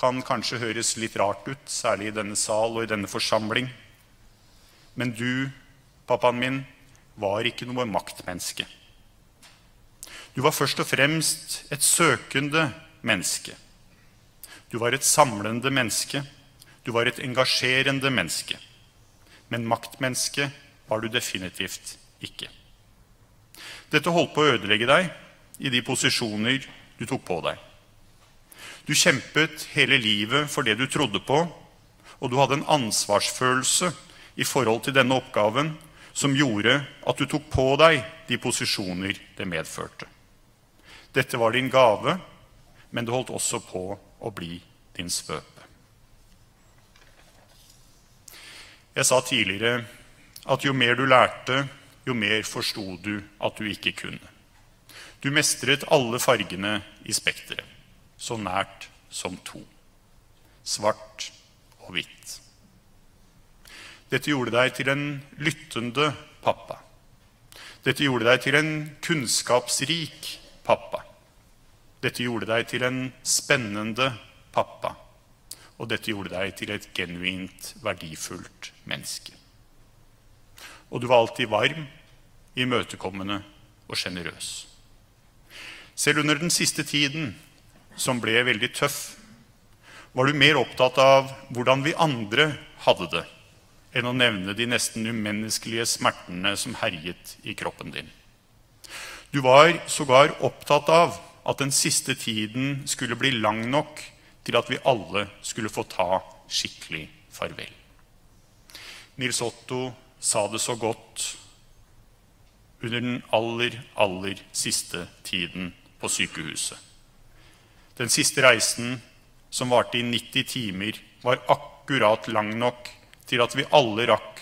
kan kanskje høres litt rart ut, særlig i denne sal og i denne forsamling. Men du, pappaen min, var ikke noe maktmenneske. Du var først og fremst et søkende menneske. Du var et samlende menneske. Du var et engasjerende menneske. Men maktmenneske var du definitivt ikke. Dette holdt på å ødelegge deg i de posisjoner du tok på deg. Du kjempet hele livet for det du trodde på, og du hadde en ansvarsfølelse i forhold til denne oppgaven som gjorde at du tok på deg de posisjoner det medførte. Dette var din gave, men det holdt også på å bli din svøpe. Jeg sa tidligere at jo mer du lærte, jo mer forsto du at du ikke kunne. Du mestret alle fargene i spekteret, så nært som to. Svart og hvitt. Dette gjorde deg til en lyttende pappa. Dette gjorde deg til en kunnskapsrik pappa. Dette gjorde deg til en spennende pappa. Og dette gjorde deg til et genuint verdifullt menneske. Og du var alltid varm, imøtekommende og sjenerøs. Selv under den siste tiden, som ble veldig tøff, var du mer opptatt av hvordan vi andre hadde det, enn å nevne de nesten umenneskelige smertene som herjet i kroppen din. Du var sågar opptatt av at den siste tiden skulle bli lang nok til at vi alle skulle få ta skikkelig farvel. Nils Otto sa det så godt under den aller, aller siste tiden på sykehuset. Den siste reisen, som varte i 90 timer, var akkurat lang nok til at vi alle rakk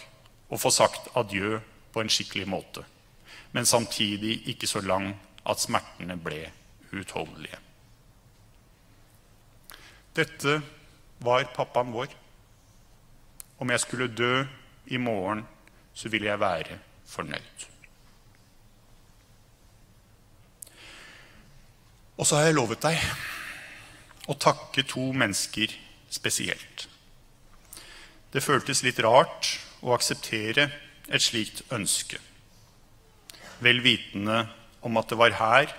å få sagt adjø på en skikkelig måte men samtidig ikke så lang at smertene ble uutholdelige. Dette var pappaen vår. Om jeg skulle dø i morgen, så ville jeg være fornøyd. Og så har jeg lovet deg å takke to mennesker spesielt. Det føltes litt rart å akseptere et slikt ønske vel vitende om at det var her,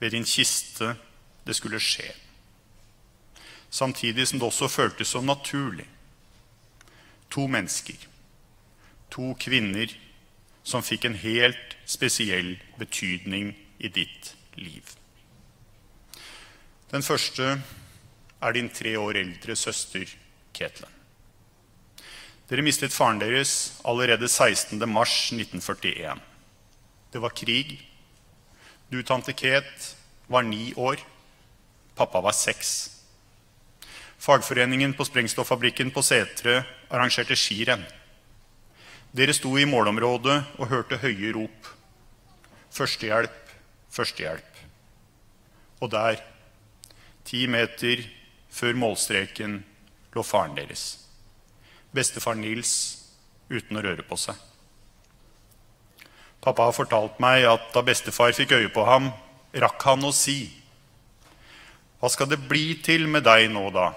ved din kiste, det skulle skje. Samtidig som det også føltes så naturlig. To mennesker, to kvinner, som fikk en helt spesiell betydning i ditt liv. Den første er din tre år eldre søster Ketlen. Dere mistet faren deres allerede 16.3.1941. Det var krig. Du, tante Ket, var ni år. Pappa var seks. Fagforeningen på Sprengstoffabrikken på Setre arrangerte skirenn. Dere sto i målområdet og hørte høye rop. Førstehjelp, førstehjelp. Og der, ti meter før målstreken, lå faren deres. Bestefar Nils uten å røre på seg. Pappa har fortalt meg at da bestefar fikk øye på ham, rakk han å si Hva skal det bli til med deg nå, da,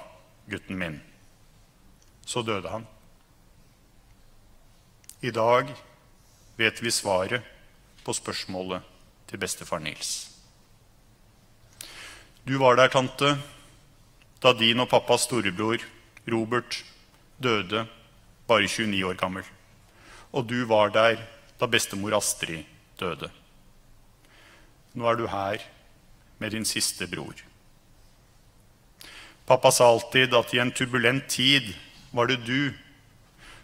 gutten min? Så døde han. I dag vet vi svaret på spørsmålet til bestefar Nils. Du var der, tante, da din og pappas storebror Robert døde bare 29 år gammel. Og du var der da bestemor Astrid døde. Nå er du her med din siste bror. Pappa sa alltid at i en turbulent tid var det du,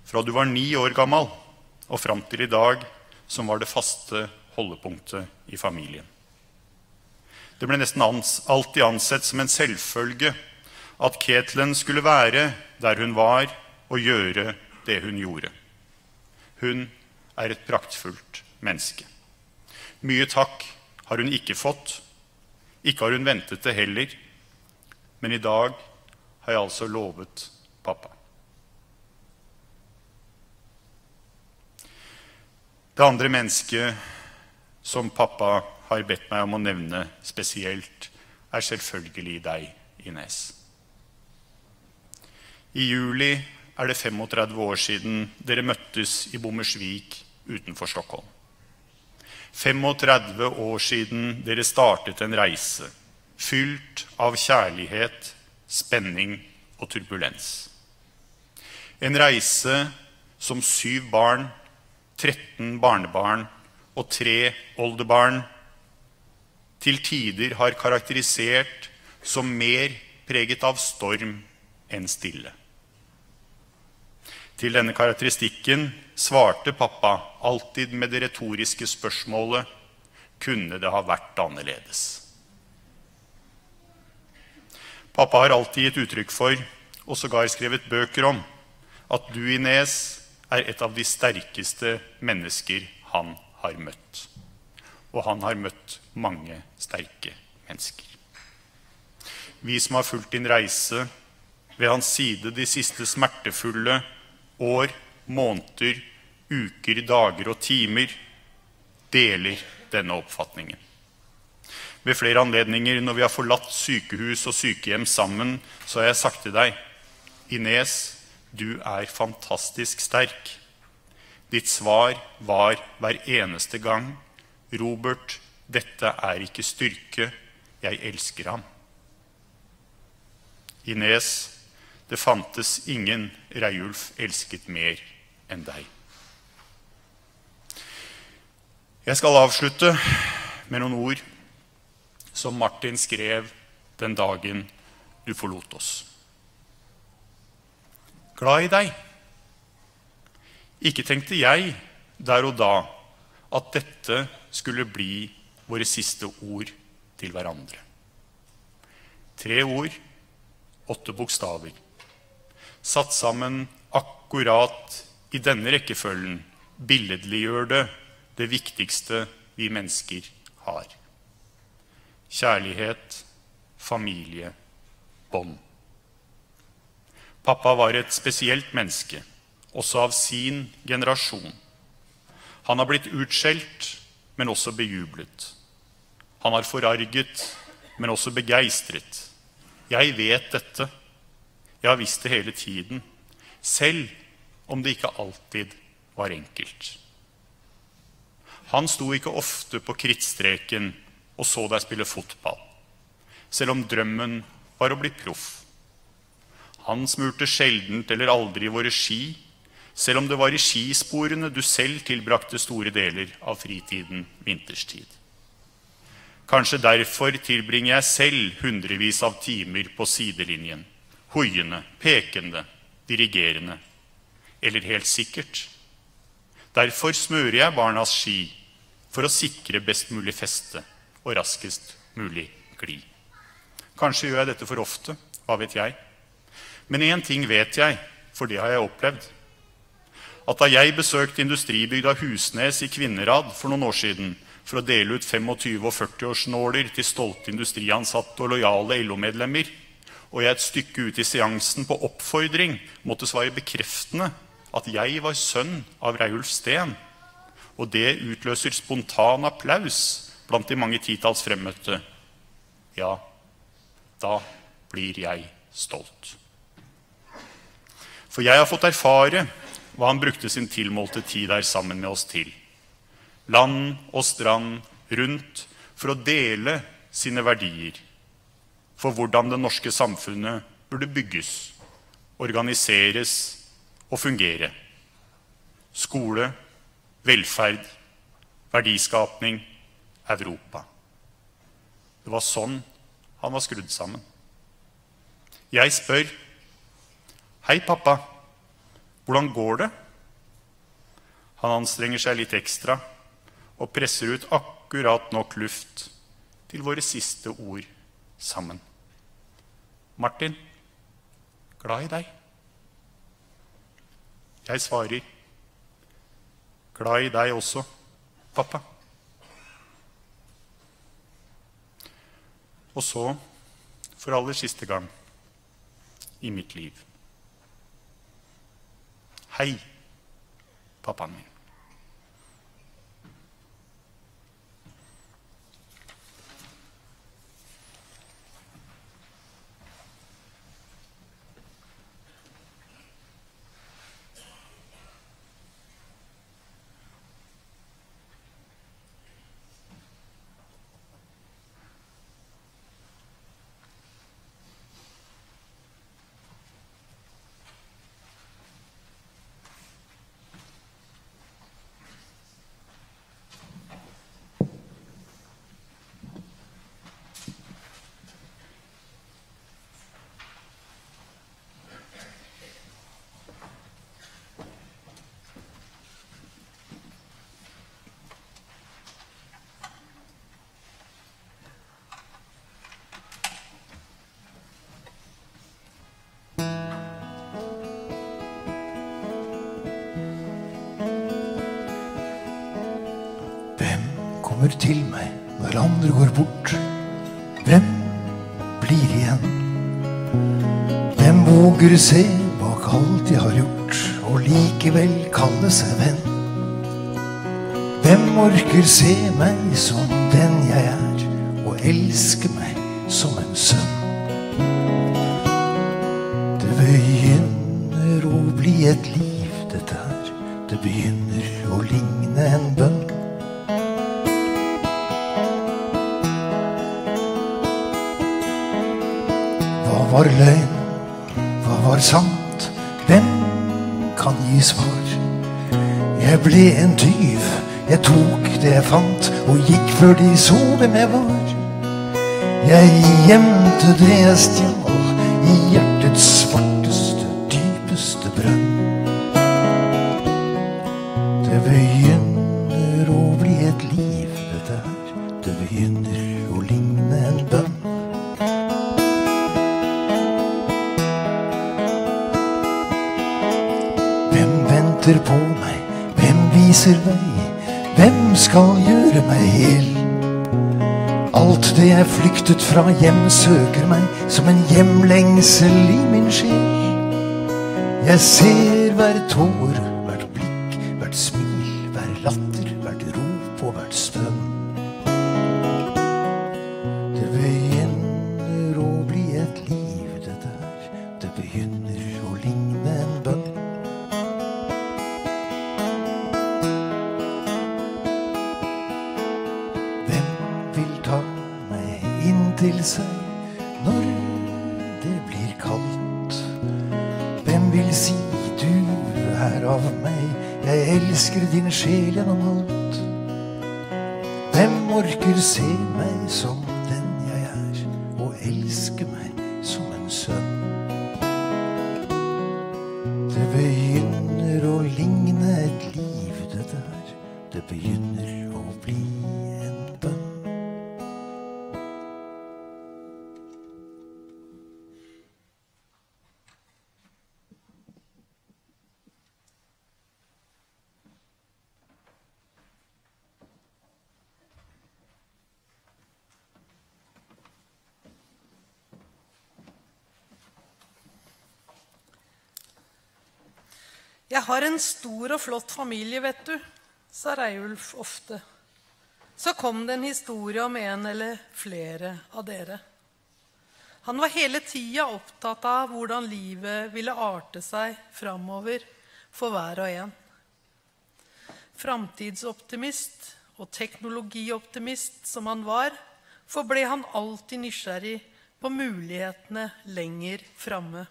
fra du var ni år gammel og fram til i dag, som var det faste holdepunktet i familien. Det ble nesten alltid ansett som en selvfølge at Ketlen skulle være der hun var, og gjøre det hun gjorde. Hun er et praktfullt menneske. Mye takk har hun ikke fått. Ikke har hun ventet det heller. Men i dag har jeg altså lovet pappa. Det andre mennesket som pappa har bedt meg om å nevne spesielt, er selvfølgelig deg, Ines. I juli er det 35 år siden dere møttes i Bommersvik utenfor Stockholm. 35 år siden dere startet en reise fylt av kjærlighet, spenning og turbulens. En reise som syv barn, 13 barnebarn og tre oldebarn til tider har karakterisert som mer preget av storm enn stille. Til denne karakteristikken svarte pappa alltid med det retoriske spørsmålet kunne det ha vært annerledes. Pappa har alltid gitt uttrykk for, og sågar skrevet bøker om, at du, Ines, er et av de sterkeste mennesker han har møtt. Og han har møtt mange sterke mennesker. Vi som har fulgt din reise ved hans side de siste smertefulle år, måneder, uker, dager og timer deler denne oppfatningen. Ved flere anledninger når vi har forlatt sykehus og sykehjem sammen, så har jeg sagt til deg, Ines, du er fantastisk sterk. Ditt svar var hver eneste gang, Robert, dette er ikke styrke, jeg elsker ham. Ines, det fantes ingen Reiulf elsket mer enn deg. Jeg skal avslutte med noen ord som Martin skrev den dagen du forlot oss. Glad i deg. Ikke tenkte jeg der og da at dette skulle bli våre siste ord til hverandre. Tre ord, åtte bokstaver satt sammen akkurat i denne rekkefølgen, billedliggjør det det viktigste vi mennesker har. Kjærlighet, familie, bånd. Pappa var et spesielt menneske, også av sin generasjon. Han har blitt utskjelt, men også bejublet. Han har forarget, men også begeistret. Jeg vet dette. Jeg har visst det hele tiden, selv om det ikke alltid var enkelt. Han sto ikke ofte på krittstreken og så deg spille fotball, selv om drømmen var å bli proff. Han smurte sjeldent eller aldri våre ski, selv om det var i skisporene du selv tilbrakte store deler av fritiden vinterstid. Kanskje derfor tilbringer jeg selv hundrevis av timer på sidelinjen hoiende, pekende, dirigerende. Eller helt sikkert. Derfor smører jeg barnas ski for å sikre best mulig feste og raskest mulig glid. Kanskje gjør jeg dette for ofte. Hva vet jeg? Men én ting vet jeg, for det har jeg opplevd. At da jeg besøkte industribygda Husnes i Kvinnherad for noen år siden for å dele ut 25- og 40-årsnåler til stolte industriansatte og lojale LO-medlemmer, og jeg et stykke ut i seansen på oppfordring måtte svare bekreftende at jeg var sønn av Reiulf Steen, og det utløser spontan applaus blant de mange titalls fremmøtte, ja, da blir jeg stolt. For jeg har fått erfare hva han brukte sin tilmålte tid der sammen med oss til. Land og strand rundt for å dele sine verdier. For hvordan det norske samfunnet burde bygges, organiseres og fungere. Skole, velferd, verdiskapning, Europa. Det var sånn han var skrudd sammen. Jeg spør, 'Hei, pappa. Hvordan går det?' Han anstrenger seg litt ekstra og presser ut akkurat nok luft til våre siste ord sammen. Martin, glad i deg. Jeg svarer, glad i deg også, pappa. Og så, for aller siste gang i mitt liv Hei, pappaen min. Våger se bak alt jeg har gjort, og likevel kalle seg venn? Hvem orker se meg som den jeg er, og elske meg som en sønn? Det begynner å bli et liv, dette her. Det begynner å ligne en bønn. Hva var løgn? Var sant? Hvem kan gi svar? Jeg ble en tyv. Jeg tok det jeg fant, og gikk før de så hvem jeg var. Jeg gjemte det jeg stjal i hjertets svarteste, viser vei? Hvem skal gjøre meg hel? Alt det jeg flyktet fra hjem, søker meg som en hjemlengsel i min sjel. Jeg ser hver tåre, og flott familie, vet du. sa Reiulf ofte. Så kom det en historie om en eller flere av dere. Han var hele tida opptatt av hvordan livet ville arte seg framover for hver og en. Framtidsoptimist og teknologioptimist som han var, forble han alltid nysgjerrig på mulighetene lenger framme.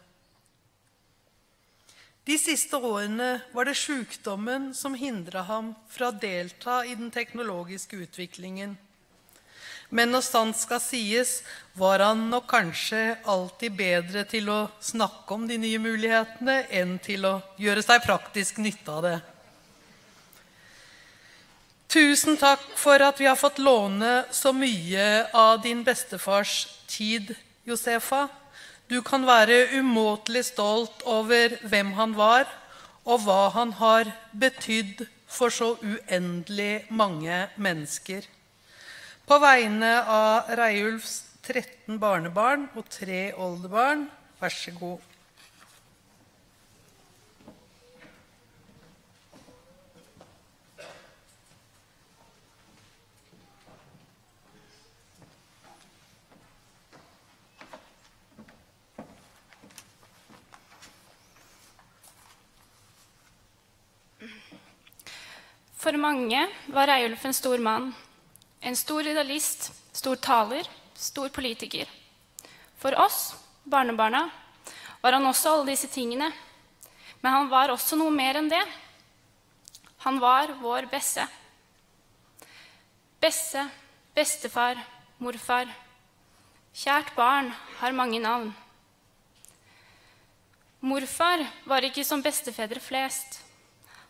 De siste årene var det sykdommen som hindra ham fra å delta i den teknologiske utviklingen. Men når sant skal sies, var han nok kanskje alltid bedre til å snakke om de nye mulighetene enn til å gjøre seg praktisk nytte av det. Tusen takk for at vi har fått låne så mye av din bestefars tid, Josefa. Du kan være umåtelig stolt over hvem han var, og hva han har betydd for så uendelig mange mennesker. På vegne av Reiulfs 13 barnebarn og tre oldebarn, vær så god. For mange var Reiulf en stor mann. En stor idealist, stor taler, stor politiker. For oss, barnebarna, var han også alle disse tingene. Men han var også noe mer enn det. Han var vår Besse. Besse, bestefar, morfar. Kjært barn har mange navn. Morfar var ikke som bestefedre flest.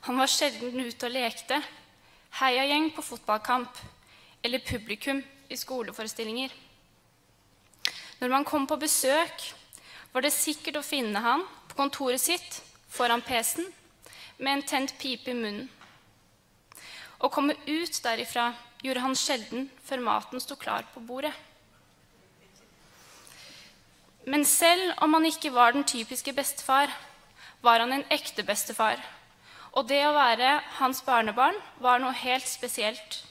Han var sjelden ute og lekte, heiagjeng på fotballkamp eller publikum i skoleforestillinger. Når man kom på besøk, var det sikkert å finne han på kontoret sitt foran PC-en med en tent pipe i munnen. Å komme ut derifra gjorde han sjelden før maten sto klar på bordet. Men selv om han ikke var den typiske bestefar, var han en ekte bestefar. Og det å være hans barnebarn var noe helt spesielt.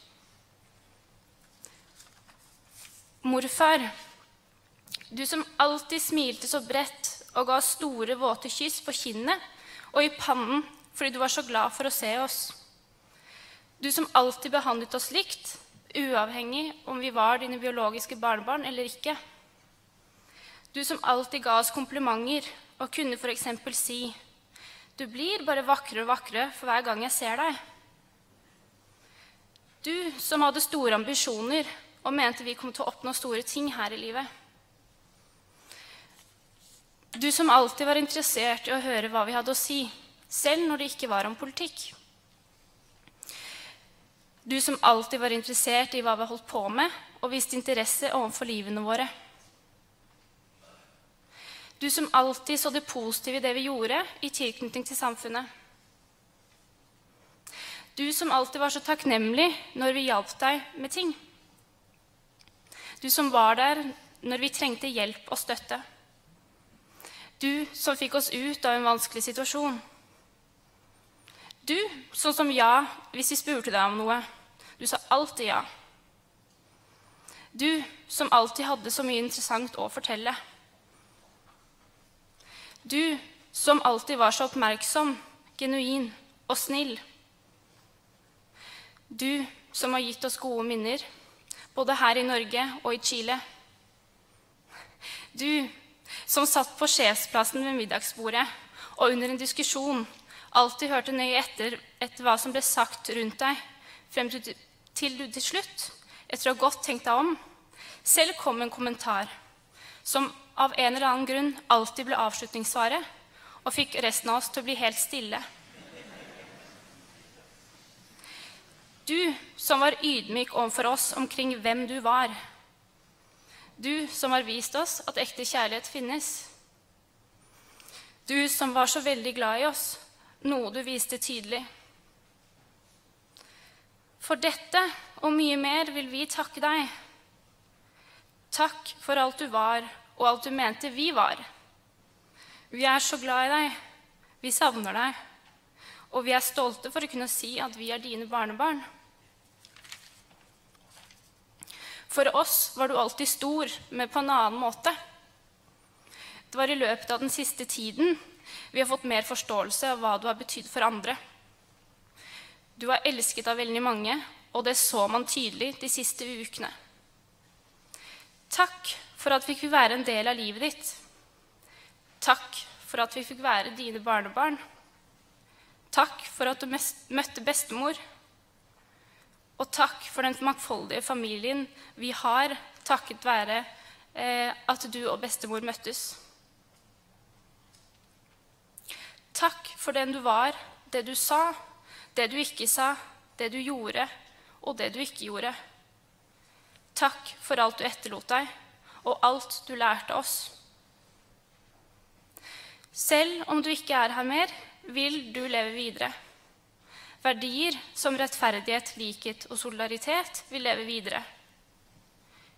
Morfar, du som alltid smilte så bredt og ga store, våte kyss på kinnet og i pannen fordi du var så glad for å se oss. Du som alltid behandlet oss likt, uavhengig om vi var dine biologiske barnebarn eller ikke. Du som alltid ga oss komplimenter og kunne f.eks. si du blir bare vakrere og vakrere for hver gang jeg ser deg. Du som hadde store ambisjoner og mente vi kom til å oppnå store ting her i livet. Du som alltid var interessert i å høre hva vi hadde å si, selv når det ikke var om politikk. Du som alltid var interessert i hva vi holdt på med, og viste interesse overfor livene våre. Du som alltid så det positive i det vi gjorde, i tilknytning til samfunnet. Du som alltid var så takknemlig når vi hjalp deg med ting. Du som var der når vi trengte hjelp og støtte. Du som fikk oss ut av en vanskelig situasjon. Du sånn som ja hvis vi spurte deg om noe. Du sa alltid ja. Du som alltid hadde så mye interessant å fortelle. Du som alltid var så oppmerksom, genuin og snill. Du som har gitt oss gode minner, både her i Norge og i Chile. Du som satt på sjefsplassen ved middagsbordet og under en diskusjon alltid hørte nøye etter, etter hva som ble sagt rundt deg, frem til, til du til slutt, etter å ha godt tenkt deg om, selv kom en kommentar som av en eller annen grunn alltid ble avslutningssvaret, og fikk resten av oss til å bli helt stille. Du som var ydmyk overfor oss omkring hvem du var. Du som har vist oss at ekte kjærlighet finnes. Du som var så veldig glad i oss, noe du viste tydelig. For dette og mye mer vil vi takke deg. Takk for alt du var, og alt du mente vi var. Vi er så glad i deg. Vi savner deg. Og vi er stolte for å kunne si at vi er dine barnebarn. For oss var du alltid stor, men på en annen måte. Det var i løpet av den siste tiden vi har fått mer forståelse av hva du har betydd for andre. Du er elsket av veldig mange, og det så man tydelig de siste ukene. Takk for at vi fikk være en del av livet ditt. Takk for at vi fikk være dine barnebarn. Takk for at du møtte bestemor. Og takk for den mangfoldige familien vi har takket være eh, at du og bestemor møttes. Takk for den du var, det du sa, det du ikke sa, det du gjorde, og det du ikke gjorde. Takk for alt du etterlot deg, og alt du lærte oss. Selv om du ikke er her mer, vil du leve videre. Verdier som rettferdighet, likhet og solidaritet vil leve videre.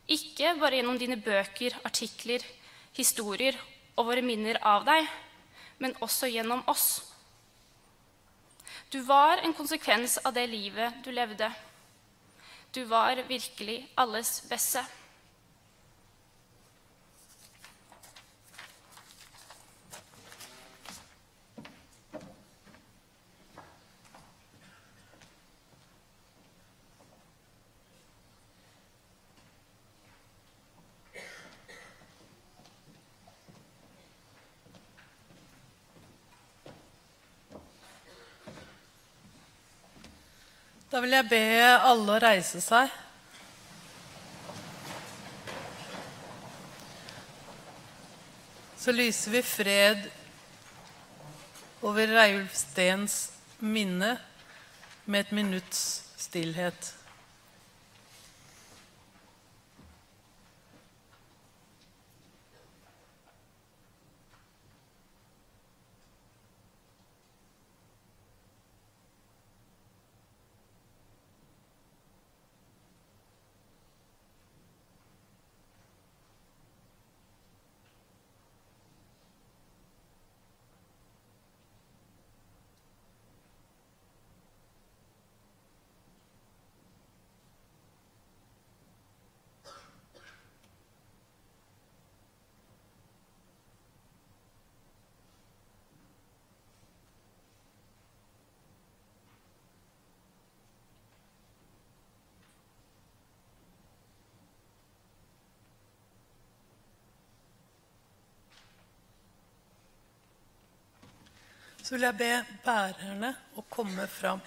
Ikke bare gjennom dine bøker, artikler, historier og våre minner av deg, men også gjennom oss. Du var en konsekvens av det livet du levde. Du var virkelig alles beste. Da vil jeg be alle å reise seg. Så lyser vi fred over Reiulf Steens minne med et minutts stillhet. Så vil jeg be bærerne å komme fram.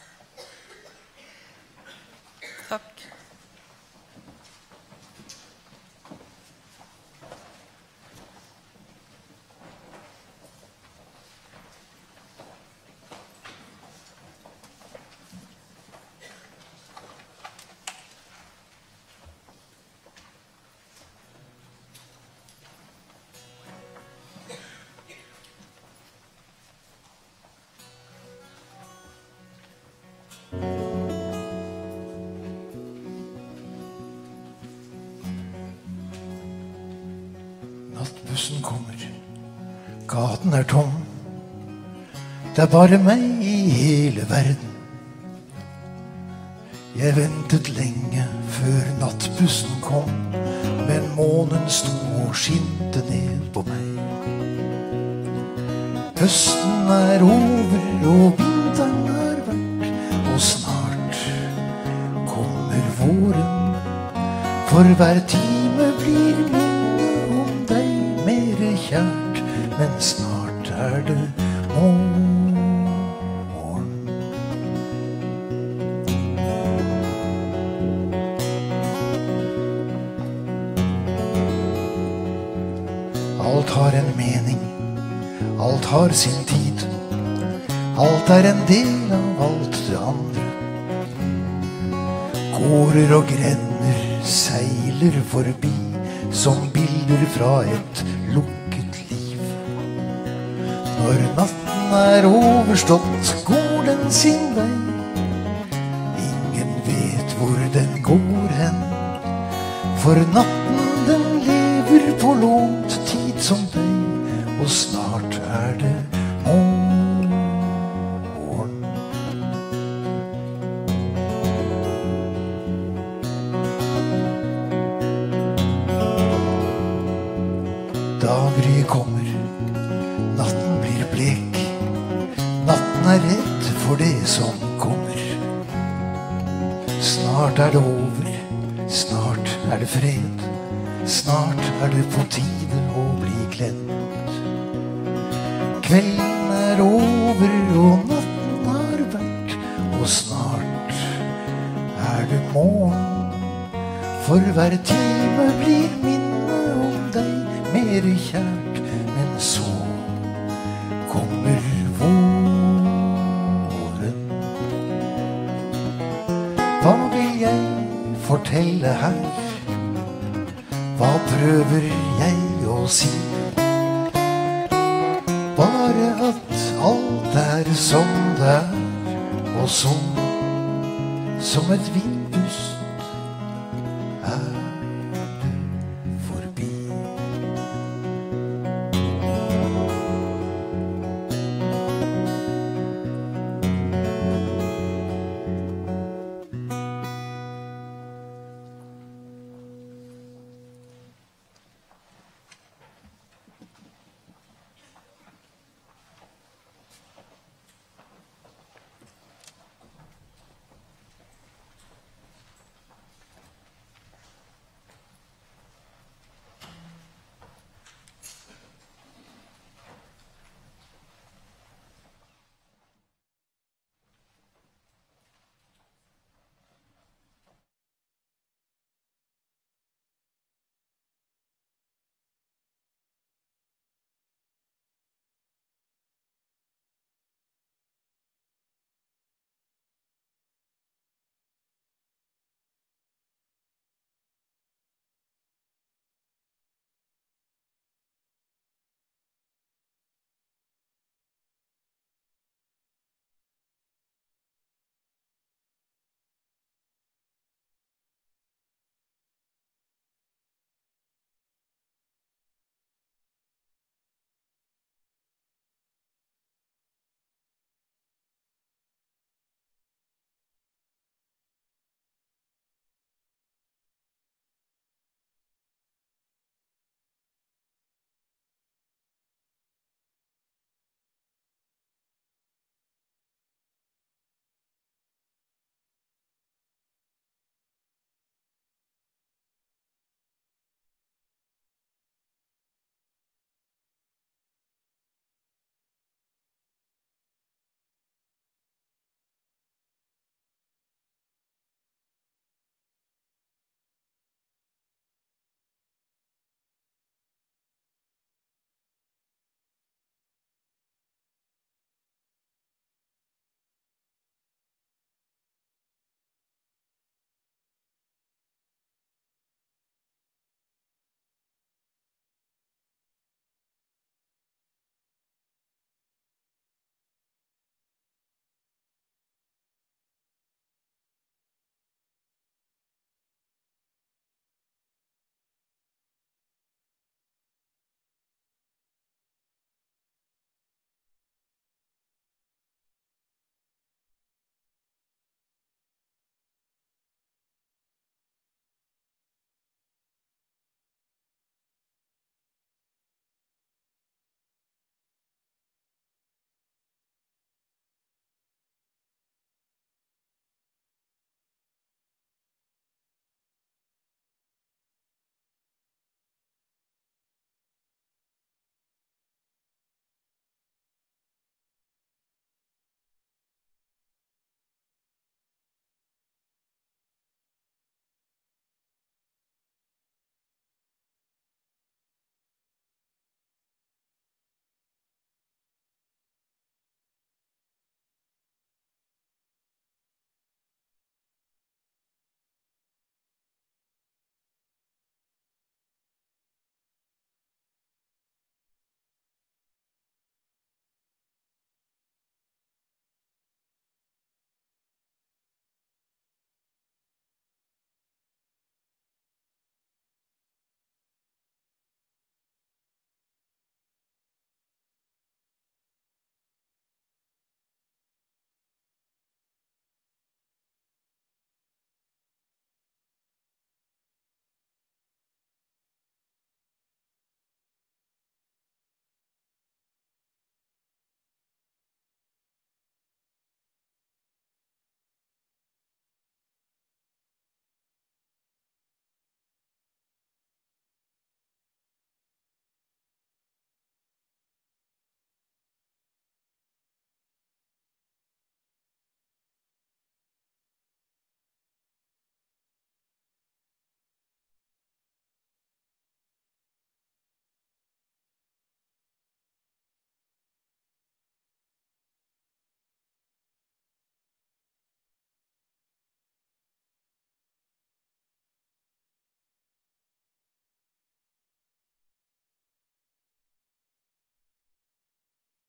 Takk. Det er bare meg i hele verden. Jeg ventet lenge før nattbussen kom, men månen sto og skinte ned på meg. Høsten er over, og vinteren er vært, og snart kommer våren. For hver time blir minnet om deg mere kjært, men snart er det har sin tid. Alt er en del av alt det andre. Gårder og grender seiler forbi som bilder fra et lukket liv. Når natten er overstått, går den sin vei. Ingen vet hvor den går hen. For natten Daggry kommer, natten blir blek. Natten er redd for det som kommer. Snart er det over, snart er det fred. Snart er det på tide å bli glemt. Kvelden er over, og natten har vært, og snart er det morgen. For hver time blir minnet om deg mer kjært. Men så kommer våren. Hva vil jeg fortelle her? Hva prøver jeg å si? Bare at alt er som det er, og som som et vindpust